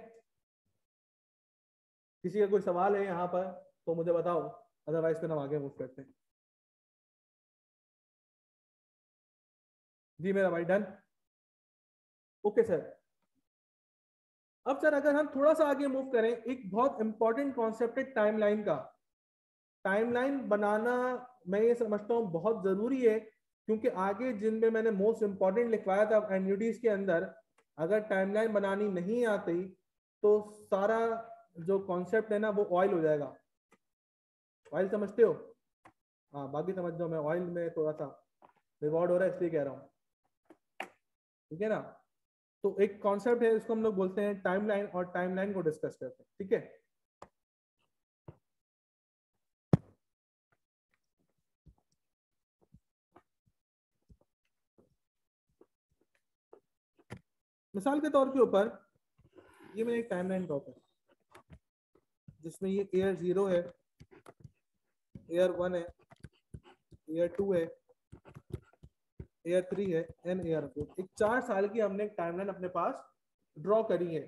S1: किसी का कोई सवाल है यहाँ पर तो मुझे बताओ। अदरवाइज़ फिर हम आगे मूव करते हैं। जी, मेरा भाई डन ओके सर अब सर अगर हम थोड़ा सा आगे मूव करें, एक बहुत इंपॉर्टेंट कॉन्सेप्ट है टाइमलाइन का। टाइमलाइन बनाना, मैं ये समझता हूँ, बहुत ज़रूरी है। क्योंकि आगे जिनमें मैंने मोस्ट इंपॉर्टेंट लिखवाया था एनयूडीज के अंदर, अगर टाइमलाइन बनानी नहीं आती तो सारा जो कॉन्सेप्ट है ना, वो ऑयल हो जाएगा। ऑयल समझते हो? हाँ बाकी समझ जाओ मैं। ऑयल में थोड़ा सा रिवॉर्ड हो रहा है, इसलिए कह रहा हूँ। ठीक है ना? तो एक कॉन्सेप्ट है, इसको हम लोग बोलते हैं टाइमलाइन और टाइमलाइन को डिस्कस करते हैं। ठीक है? मिसाल के तौर के ऊपर, ये मेरा एक टाइमलाइन टॉप है, जिसमें ये एयर ज़ीरो है एयर वन है एयर टू है एयर थ्री है एंड एयर फोर एक चार साल की हमने एक टाइमलाइन अपने पास ड्रॉ करी है।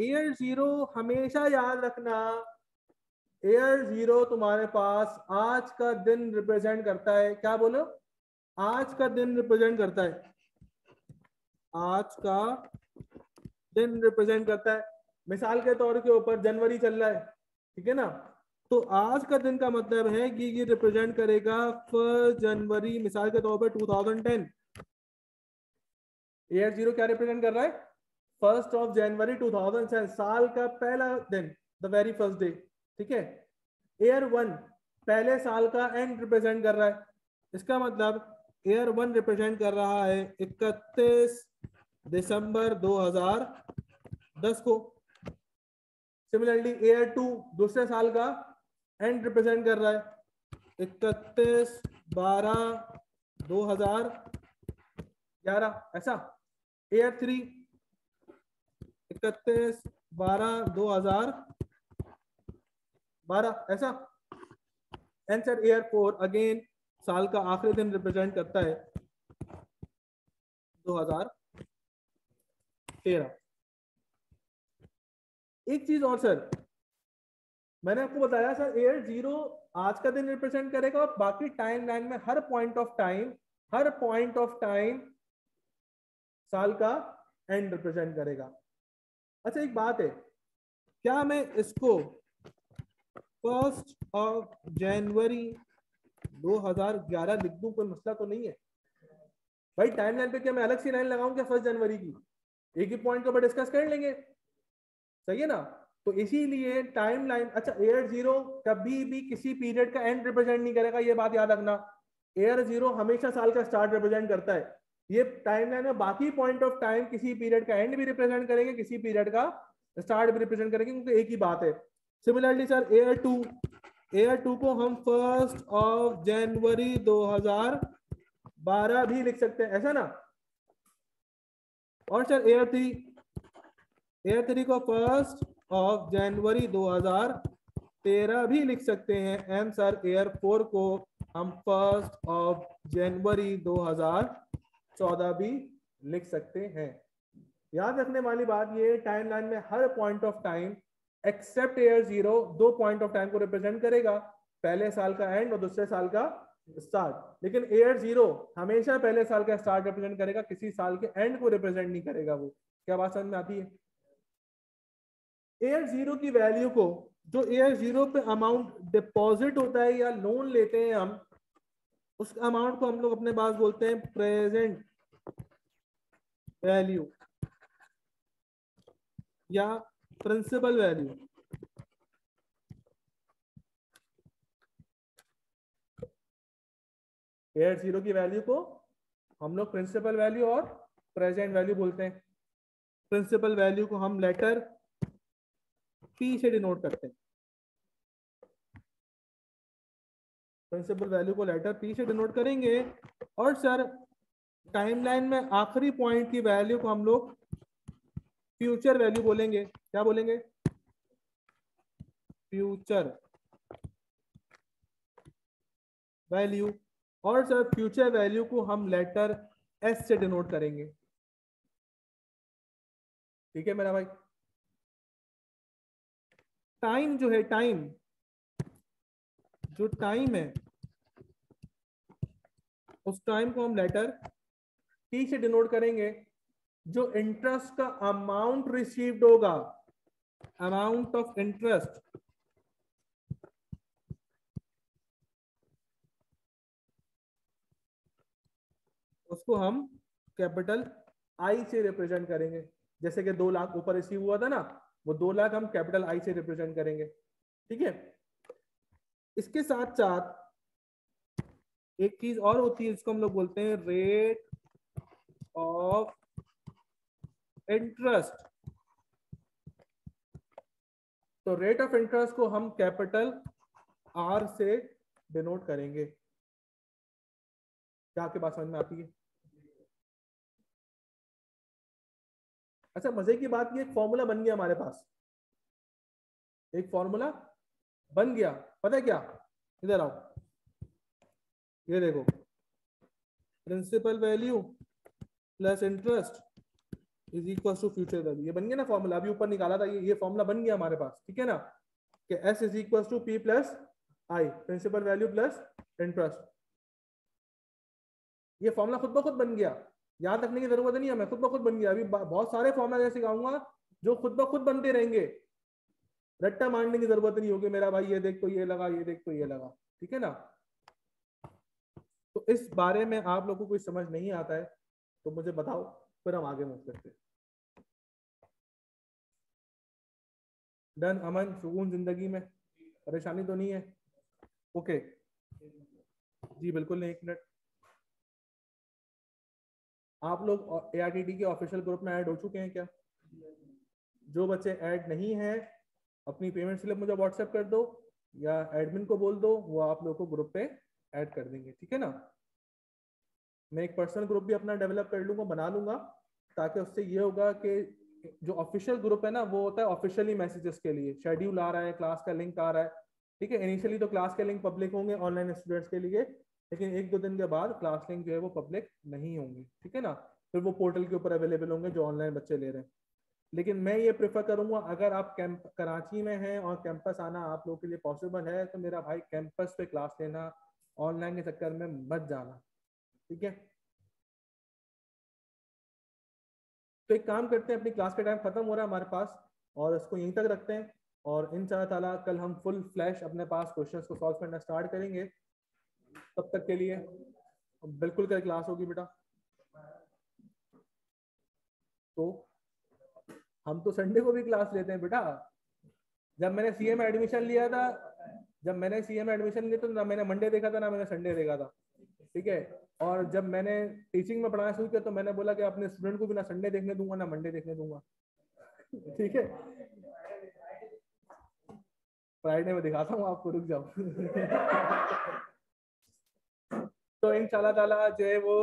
S1: एयर ज़ीरो हमेशा याद रखना एयर ज़ीरो तुम्हारे पास आज का दिन रिप्रेजेंट करता है। क्या बोलो? आज का दिन रिप्रेजेंट करता है। आज का दिन रिप्रेजेंट करता है। मिसाल के तौर के ऊपर जनवरी चल रहा है, ठीक है ना? तो आज का दिन का मतलब है कि ये रिप्रेजेंट करेगा फ़र्स्ट जनवरी, मिसाल के तौर पर 2010 एयर ज़ीरो क्या रिप्रेजेंट कर रहा है? फ़र्स्ट ऑफ़ जनवरी 2010 साल का पहला दिन द वेरी फ़र्स्ट डे ठीक है? एयर वन पहले साल का एंड रिप्रेजेंट कर रहा है। इसका मतलब एयर वन रिप्रेजेंट कर रहा है इकतीस दिसंबर 2010 को। सिमिलरली एयर टू दूसरे साल का एंड रिप्रेजेंट कर रहा है इकतीस बारह दो हज़ार ग्यारह। ऐसा? एयर थ्री इकतीस बारह दो हज़ार बारह। ऐसा? एंसर एयर फोर अगेन साल का आखिरी दिन रिप्रेजेंट करता है 2013 एक चीज़ और सर मैंने आपको बताया सर एयर ज़ीरो आज का दिन रिप्रेजेंट करेगा और बाकी टाइम लाइन में हर पॉइंट ऑफ़ टाइम हर पॉइंट ऑफ़ टाइम साल का एंड रिप्रेजेंट करेगा। अच्छा एक बात है, क्या मैं इसको फ़र्स्ट ऑफ़ जनवरी 2011 लिख दूँ कोई मसला तो नहीं है? भाई टाइम लाइन पे क्या मैं अलग सी लाइन लगाऊँ क्या फ़र्स्ट जनवरी की? एक ही पॉइंट के ऊपर डिस्कस कर लेंगे। सही है ना? तो इसीलिए टाइम लाइन अच्छा एयर ज़ीरो कभी भी किसी पीरियड का एंड रिप्रेजेंट नहीं करेगा, ये बात याद रखना। एयर ज़ीरो हमेशा साल का स्टार्ट रिप्रेजेंट करता है। ये टाइम लाइन में बाकी पॉइंट ऑफ़ टाइम किसी पीरियड का एंड भी रिप्रेजेंट करेंगे, किसी पीरियड का स्टार्ट भी रिप्रेजेंट करेंगे, क्योंकि एक ही बात है। Similarly sir year two year two को हम फ़र्स्ट ऑफ़ जनवरी 2012 भी लिख सकते हैं, ऐसा ना? और sir year three year three को फ़र्स्ट ऑफ़ जनवरी 2013 भी लिख सकते हैं। एंड सर एयर फोर को हम फ़र्स्ट ऑफ़ जनवरी 2014 भी लिख सकते हैं। याद रखने वाली बात ये टाइम लाइन में हर point of time except year zero दो पॉइंट ऑफ़ टाइम को रिप्रेजेंट करेगा, पहले साल का एंड और दूसरे साल का स्टार्ट लेकिन एयर ज़ीरो हमेशा पहले साल का स्टार्ट रिप्रेजेंट करेगा, किसी साल के एंड को रिप्रेजेंट नहीं करेगा वो। क्या बात समझ में आती है? एयर ज़ीरो की वैल्यू को, जो एयर ज़ीरो पे अमाउंट डिपॉजिट होता है या लोन लेते हैं हम, उस अमाउंट को हम लोग अपने पास बोलते हैं प्रेजेंट वैल्यू या प्रिंसिपल वैल्यू एयर ज़ीरो की वैल्यू को हम लोग प्रिंसिपल वैल्यू और प्रेजेंट वैल्यू बोलते हैं। प्रिंसिपल वैल्यू को हम लेटर पी से डिनोट करते हैं। प्रिंसिपल वैल्यू को लेटर पी से डिनोट करेंगे और सर टाइमलाइन में आखिरी पॉइंट की वैल्यू को हम लोग फ्यूचर वैल्यू बोलेंगे। क्या बोलेंगे? Future value. और सर, फ्यूचर वैल्यू को हम लेटर एस से डिनोट करेंगे। ठीक है मेरा भाई? टाइम जो है, टाइम। जो टाइम है, उस टाइम को हम लेटर टी से डिनोट करेंगे। जो इंटरेस्ट का अमाउंट रिसीव्ड होगा अमाउंट ऑफ़ इंटरेस्ट उसको हम कैपिटल आई से रिप्रेजेंट करेंगे। जैसे कि दो लाख ऊपर रिसीव हुआ था ना, वो दो लाख हम कैपिटल आई से रिप्रेजेंट करेंगे। ठीक है? इसके साथ साथ एक चीज़ और होती है, जिसको हम लोग बोलते हैं रेट ऑफ़ इंटरेस्ट तो रेट ऑफ़ इंटरेस्ट को हम कैपिटल आर से डिनोट करेंगे। क्या आपके पास समझ में आती है? अच्छा मज़े की बात ये फॉर्मूला बन गया हमारे पास। एक फॉर्मूला बन गया। पता है क्या? इधर आओ। ये देखो। Principal value plus interest is equal to future value ये बन गया ना फॉर्मूला अभी ऊपर निकाला था, ये ये फॉर्मूला बन गया हमारे पास, ठीक है ना? कि S is equal to P plus I principal value plus interest ये फॉर्मूला खुद ब खुद बन गया। याद रखने की ज़रूरत नहीं है, मैं खुद ब खुद बन गया। अभी बहुत सारे फॉर्मूला जैसे सिखाऊँगा जो खुद ब खुद बनते रहेंगे। रट्टा मारने की ज़रूरत नहीं होगी, मेरा भाई ये देख तो ये लगा, ये देख तो ये लगा, ठीक है ना? तो इस बारे में आप लोगों को कोई समझ नहीं आता है तो मुझे बताओ, फिर हम आगे मूव करते हैं। डन, अमन, सुकून ज़िंदगी में। परेशानी तो नहीं है। ओके। जी, बिल्कुल नहीं, एक मिनट। आप लोग एआरटीटी के ऑफिशियल ग्रुप में ऐड हो चुके हैं क्या? जो बच्चे ऐड नहीं हैं, अपनी पेमेंट स्लिप मुझे व्हाट्सएप कर दो, या एडमिन को बोल दो, वो आप लोग को ग्रुप पे ऐड कर देंगे, ठीक है ना? मैं एक पर्सनल ग्रुप भी अपना डेवलप कर लूँगा, बना लूँगा, ताकि उससे ये होगा कि जो ऑफिशियल ग्रुप है ना, वो होता है ऑफिशियली मैसेजेस के लिए। शेड्यूल आ रहा है क्लास का लिंक आ रहा है। ठीक है इनिशियली तो क्लास के लिंक पब्लिक होंगे ऑनलाइन स्टूडेंट्स के लिए, लेकिन एक दो दिन के बाद क्लास लिंक जो है वो पब्लिक नहीं होंगे। ठीक है ना? फिर वो पोर्टल के ऊपर अवेलेबल होंगे जो ऑनलाइन बच्चे ले रहे हैं। लेकिन मैं ये प्रेफर करूँगा, अगर आप कैंप कराची में हैं और कैंपस आना आप लोगों के लिए पॉसिबल है तो मेरा भाई कैंपस पे क्लास लेना ऑनलाइन के चक्कर में मत जाना। ठीक है? तो एक काम करते हैं, अपनी क्लास का टाइम खत्म हो रहा है हमारे पास और इसको यहीं तक रखते हैं और इन ताला कल हम फुल फ्लैश अपने पास क्वेश्चंस को सॉल्व करना स्टार्ट करेंगे। तब तक के लिए बिल्कुल कल क्लास होगी बेटा। तो हम तो संडे को भी क्लास लेते हैं बेटा। जब मैंने सीए में एडमिशन लिया था, जब मैंने सीए में एडमिशन लिया तो ना मैंने मंडे देखा था, ना मैंने संडे देखा था। ठीक है? और जब मैंने टीचिंग में पढ़ाना शुरू किया तो मैंने बोला कि अपने स्टूडेंट को भी ना संडे देखने दूँगा, ना मंडे देखने दूँगा। ठीक है? फ्राइडे में दिखाता हूँ आपको, रुक जाओ। तो इन ताला जो है वो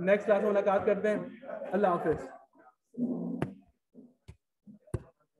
S1: नेक्स्ट क्लास में मुलाकात करते हैं। अल्लाह हाफिज़।